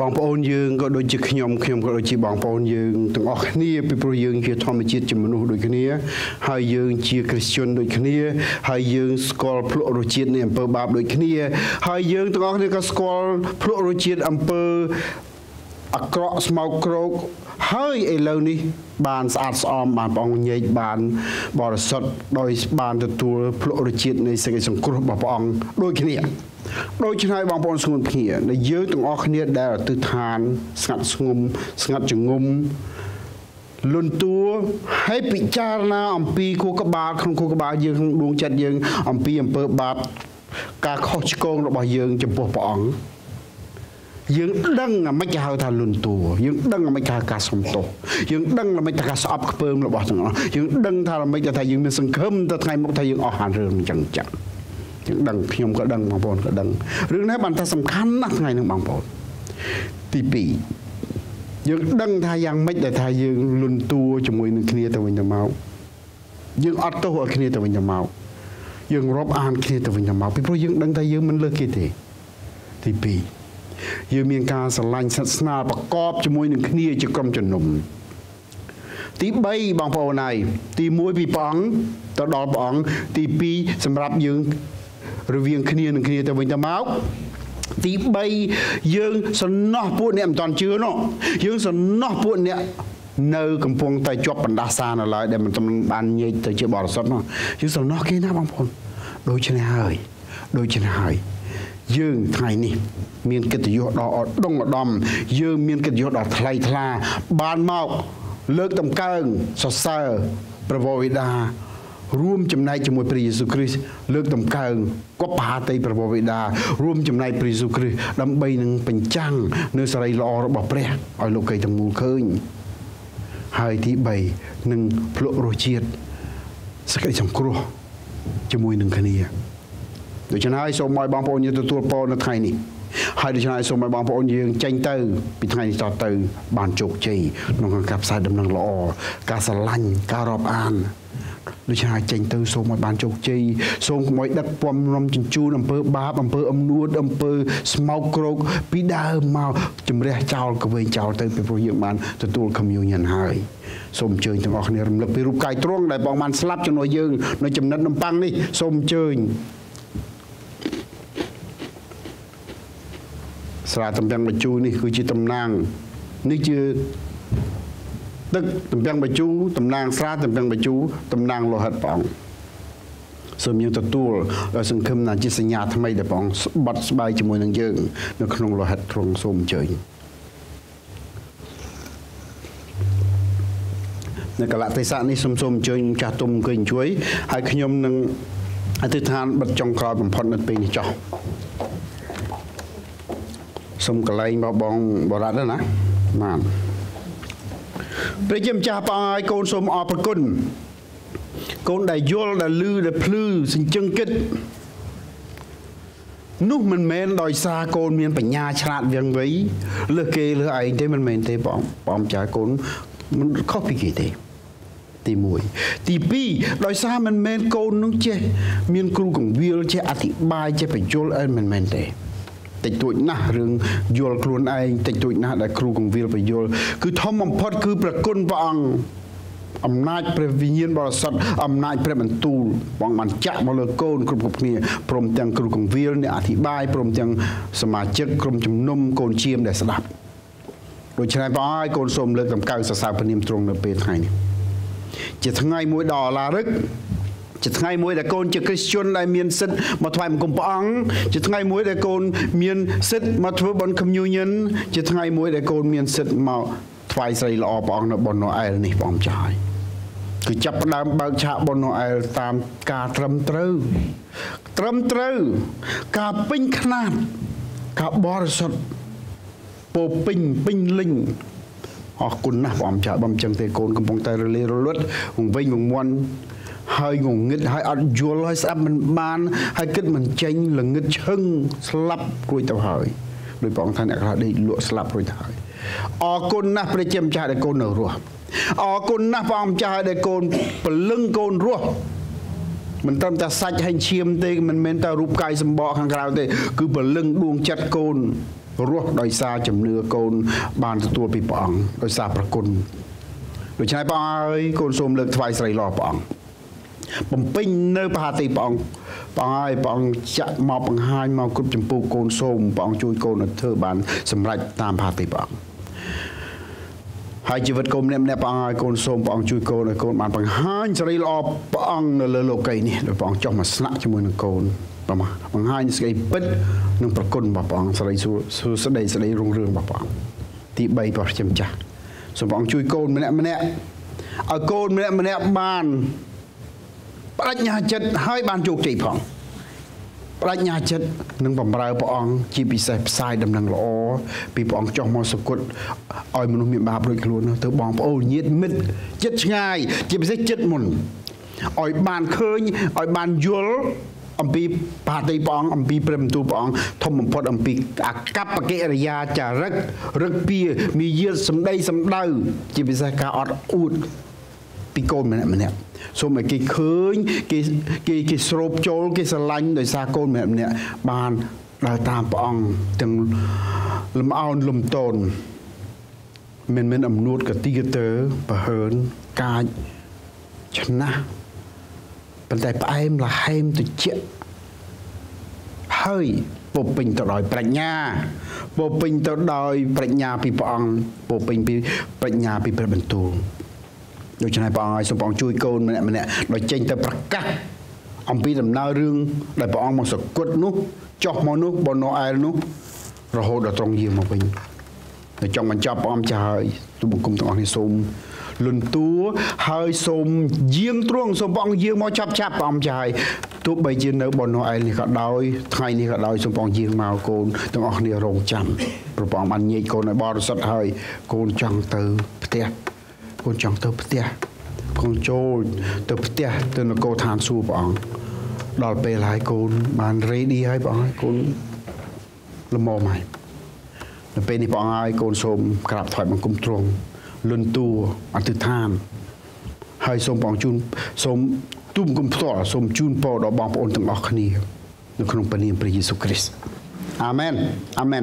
បងប្អូនយើងក៏ដូចជាខ្ញុំខ្ញុំក៏ដូចជាបងប្អូនយើងទាំងអស់គ្នាពីព្រោះយើងជាធម្មជាតិជាមនុស្សដូចគ្នា ហើយយើងជាគ្រីស្ទានដូចគ្នា ហើយយើងស្គាល់ភ្លក់រសជាតិនៃអំពើបាបដូចគ្នា ហើយយើងទាំងអស់គ្នាក៏ស្គាល់ភ្លក់រសជាតិអំពើអាក្រក់ស្មោកគ្រោកហើយឥឡូវនេះ បានស្អាតស្អំបានព្រះអង្គញែកបានបរិសុទ្ធដោយបានទទួលភ្លក់រសជាតិនៃសេចក្តីសង្គ្រោះរបស់ព្រះអង្គដូចគ្នា ដូច្នេះបងប្អូនស្ងួនគ្នាដែលយើងទាំងអស់គ្នាដែលទិដ្ឋាន ស្ងាត់ស្ងុំស្ងាត់ចងុំលន់តួឲ្យពិចារណាអំពីគូក្បាលក្នុងគូក្បាលយើងក្នុងដួងចិត្តយើង អំពីអំពើបាបការខុសឆ្គងរបស់យើងចំពោះព្រះអង្គយើងដឹងអាមិនគេហៅថាលន់តួយើងដឹងអាមិនគេហៅការសំទោសយើងដឹងអាមិនថាការស្អប់ខ្ពើមរបស់ទាំងអស់យើងដឹងថាអាមិនថាយើងមានសង្ឃឹមទៅថ្ងៃមុខថាយើងអស់ហានរឿងអញ្ចឹងចឹង យើងដឹងខ្ញុំក៏ដឹងបងប្អូនក៏ដឹងរឿងនេះបានថាសំខាន់ណាស់ថ្ងៃនេះបងប្អូនទី2យើងដឹងថាយ៉ាងម៉េចដែលថាយើងលន់តួជាមួយនឹងគ្នាទៅវិញទៅមកយើងអត់ទោសឲ្យគ្នាទៅវិញទៅមកយើងរាប់អានគ្នាទៅវិញទៅមកពីព្រោះយើងដឹងថាយើងមិនលើសគេទេទី2យើងមានការស្រឡាញ់សិទ្ធស្នាលប្រកបជាមួយនឹងគ្នាជាក្រុមជំនុំទី3បងប្អូនហើយទី1ពីព្រះអង្គទៅដល់ព្រះអង្គទី2សម្រាប់យើង រវាងគ្នានឹងគ្នាទៅវិញទៅមកទី3យើងសំណោះពួកអ្នកមិនតាន់ជឿនោះយើងសំណោះពួកអ្នកនៅកំពុងតែជាប់បណ្ដាសានៅឡើយដែលមិនបានញែកទៅជាបរិសុទ្ធនោះយើងសំណោះគេណាបងប្អូនដូច្នេះហើយដូច្នេះហើយយើងថ្ងៃនេះ មានកិត្តិយសដ៏ឧត្តមឧត្តមយើងមានកិត្តិយសដ៏ថ្លៃថ្លាបានមកលើកតម្កើងសរសើរព្រះវរបិតា រួមចំណែកជាមួយព្រះយេស៊ូវគ្រីស្ទលើកតម្កើងគប់បាតីព្រះបិតារួមចំណែកព្រះយេស៊ូវគ្រីស្ទដើម្បីនឹងបញ្ចាំងនៅសេរីល្អរបស់ព្រះឲ្យលោកីទាំងមូលឃើញហើយទី3នឹងភ្លក់រសជាតិសេចក្តីសង្គ្រោះជាមួយនឹងគ្នាដូច្នេះហើយសូមឲ្យបងប្អូនយើងទទួលពរនៅថ្ងៃនេះហើយដូច្នេះសូមឲ្យបងប្អូនយើងចេញទៅពីថ្ងៃនេះតទៅបានជោគជ័យក្នុងការផ្សាយដំណឹងល្អការស្រឡាញ់ការរាប់អាន ដូច្នេះចេញទៅសូមឲ្យបានជោគជ័យសូមកុំឲ្យដឹកពំរំជញ្ជូនអំពើបាបអំពើអំនួតអំពើស្មោកគ្រោកពីដើមមកជំរះចោលកវែងចោលទៅពីព្រោះយើងបានទទួល communion ហើយសូមអញ្ជើញទាំងអស់គ្នារំលឹកពីរូបកាយទ្រង់ដែលបងបានស្លាប់ជំនួសយើងនៅចំណិតនំប៉័ងនេះសូមអញ្ជើញស្រាតំពាំងបញ្ជូនេះគឺជាតំណាងនេះជា ទឹកតំពាំងបញ្ជូតំណាងស្រាតំពាំងបញ្ជូតំណាងលោហិតព្រះអង្គសូមយើងទទួលសង្ឃឹមថាជាសញ្ញាថ្មីដែលព្រះអង្គបាត់ស្បាយជាមួយនឹងយើង នៅក្នុងលោហិតទ្រង់សូមអញ្ជើញនៅកលៈទេសៈនេះសូមសូមអញ្ជើញចាស់ទុំអង្គុយជួយហើយខ្ញុំនឹងអធិដ្ឋានបិទចុងក្រោយបំផុតនៅពេលនេះចោះសូមកលែងរបស់បងបរតណាបាទ ព្រះជាម្ចាស់ព្រះអង្គឲ្យកូនសូមអរព្រគុណកូនដែលយល់ដែលលឺដែលភ្លឺសញ្ជឹងគិតនោះមិនមែនដោយសារកូនមានបញ្ញាឆ្លាតវៀងវៃលើសគេលើឯងទេមិនមែនទេបងបងចាកូនមិនខុសពីគេទេទី1ទី2ដោយសារមិនមែនកូននោះចេះមានគ្រូកង្វៀលចេះអធិប្បាយចេះបញ្យល់អីមិនមែនទេ តិចតួចណាស់រឿងយល់ខ្លួនឯងតិចតួចណាស់ដែលគ្រូកងវិលបញ្យល់គឺធំបំផុតគឺប្រគុណព្រះអង្គអំណាចព្រះវិញ្ញាណបរិសុទ្ធអំណាចព្រះបន្ទូលបងបានចាក់មកលើកូនគ្រប់គ្រប់គ្នាព្រមទាំងគ្រូកងវិលអ្នកអធិប្បាយព្រមទាំងសមាជិកក្រុមជំនុំកូនជាមដែលស្ដាប់ដូច្នេះបងឲ្យកូនសូមលើកតម្កើងសរសើរព្រះនាមទ្រង់នៅពេលថ្ងៃនេះជាថ្ងៃមួយដ៏អាឡារឹក ជាថ្ងៃមួយដែលកូនជាគ្រីស្ជ័នដែលមានសិទ្ធិមកថ្វាយបង្គំព្រះអង្គជាថ្ងៃមួយដែលកូនមានសិទ្ធិមកធ្វើបុណ្យ communion ជាថ្ងៃមួយដែលកូនមានសិទ្ធិមកថ្វាយស្រីល្អព្រះអង្គនៅបុណ្យណូអែលនេះព្រះអង្គចាយគឺចាប់ផ្ដើមបើកឆាកបុណ្យណូអែលតាមការត្រឹមត្រូវ ត្រឹមត្រូវការពេញខ្នាតការបរិសុទ្ធពោពេញពេញលេញអរគុណណាស់ព្រះអង្គចាស់បំចឹងទេកូនកំពុងតែរលារលត់វងវិញវងមន់ ហើយងងឹតហើយអត់យល់ហើយស្ដាប់មិនបានហើយគិតមិនចេញល្ងឹតឈឹងស្លាប់រួចទៅហើយដោយព្រះអង្គថាអ្នកខ្លះដេកលក់ស្លាប់រួចទៅហើយអរគុណណាស់ព្រះជាម្ចាស់ដែលកូននៅរស់អរគុណណាស់ព្រះអង្គម្ចាស់ដែលកូនពលឹងកូនរស់មិនត្រឹមតែសាច់ហើយឈាមទេមិនមែនតែរូបកាយសម្បកខាងក្រៅទេ គឺពលឹងដួងចិត្តកូនរស់ដោយសារជំនឿកូន បានទទួលពីព្រះអង្គដោយសារប្រគុណដូច្នេះព្រះអង្គហើយកូនសូមលើកថ្វាយស្រីល្អព្រះអង្គ បំពេញនៅបហាទីព្រះអង្គព្រះអង្គហើយព្រះអង្គចាក់មកបង្ហាញមកគ្រប់ចម្ពោះកូនសូមព្រះអង្គជួយកូនឲ្យធ្វើបានសម្រេចតាមបហាទីព្រះអង្គហើយជីវិតកូនម្នាក់ម្នាក់ព្រះអង្គឲ្យកូនសូមព្រះអង្គជួយកូនឲ្យកូនបានបង្ហាញសេរីល្អព្រះអង្គនៅលើលោកីនេះដោយព្រះអង្គចុះមកស្នាក់ជាមួយនឹងកូនបង្ហាញសេចក្តីពិតនិងប្រគុណរបស់ព្រះអង្គសេរីសួស្តីសេរីរុងរឿងរបស់ព្រះអង្គទី3ព្រះជាម្ចាស់សូមព្រះអង្គជួយកូនម្នាក់ម្នាក់ឲ្យកូនម្នាក់ម្នាក់បាន បដិញ្ញាចិត្តហើយបានជោគជ័យផងបដិញ្ញាចិត្តនឹងបំរើព្រះអង្គជាពិសេសផ្សាយដំណឹងល្អពីព្រះអង្គចុះមកសគត់ឲ្យមនុស្សមានបាបរួចខ្លួនទៅបងប្អូនញាតិមិត្តចិត្តឆ្ងាយជាពិសេសចិត្តមុនឲ្យបានឃើញឲ្យបានយល់អំពីបាតីព្រះអង្គអំពីព្រះបន្ទូលព្រះអង្គធំបំផុតអំពីអកប្បកិរិយាចារឹករឹកពៀមីយាសម្ដីសម្ដៅជាពិសេសការអត់អួត ពីកូនម្នាក់ម្នាក់សូមឲ្យគេឃើញគេគេគេស្រូបចូលគេស្រឡាញ់ដោយសារកូនម្នាក់ម្នាក់បានដើរតាមព្រះអង្គទាំងលំអោនលំតូនមិនមែនអំនួតកទីកតើប្រហើនកាចឆ្នះប៉ុន្តែផ្អែមល្ហែមត្រជាក់ហើយពោពេញទៅដោយប្រាជ្ញាពោពេញទៅដោយប្រាជ្ញាពីព្រះអង្គពោពេញពីប្រាជ្ញាពីព្រះបន្ទូល ដូច្នេះព្រះអង្គឲ្យសូមព្រះអង្គជួយកូនម្នាក់ម្នាក់ដោយចេញទៅប្រកាសអំពីដំណើររឿងដែលព្រះអង្គមកសគត់នោះចោះមកនោះបនអែលនោះរហូតដល់ត្រង់យាងមកវិញតែចង់បញ្ចប់ព្រះអង្គចាស់ហើយទូបង្គំទាំងអស់នេះសូមលន់តួហើយសូមយាងទ្រង់សូមព្រះអង្គយាងមកចាប់ចាប់ព្រះអង្គចាស់ហើយទោះបីជានៅបនអែលនេះក៏ដោយថ្ងៃនេះក៏ដោយសូមព្រះអង្គយាងមកកូនទាំងអស់គ្នារងចាំព្រះអង្គបានញែកកូនឲ្យបរិសុទ្ធហើយកូនចង់ទៅផ្ទះ កូនចង់ទៅផ្ទះកូនចូលទៅផ្ទះទៅនគរឋានសួគ៌ព្រះអង្គដល់ពេលហើយកូនបាន ready ហើយព្រះអង្គកូនល្មមហើយនៅពេលនេះព្រះអង្គហើយកូនសូមក្រាបថ្វាយបង្គំទ្រង់លន់តួអធិដ្ឋានហើយសូមបងជូនសូមទូបង្គំផ្ទាល់សូមជូនពរដល់បងប្អូនទាំងអស់គ្នា នៅក្នុងព្រះនាមព្រះយេស៊ូវគ្រីស្ទអាមែនអាមែន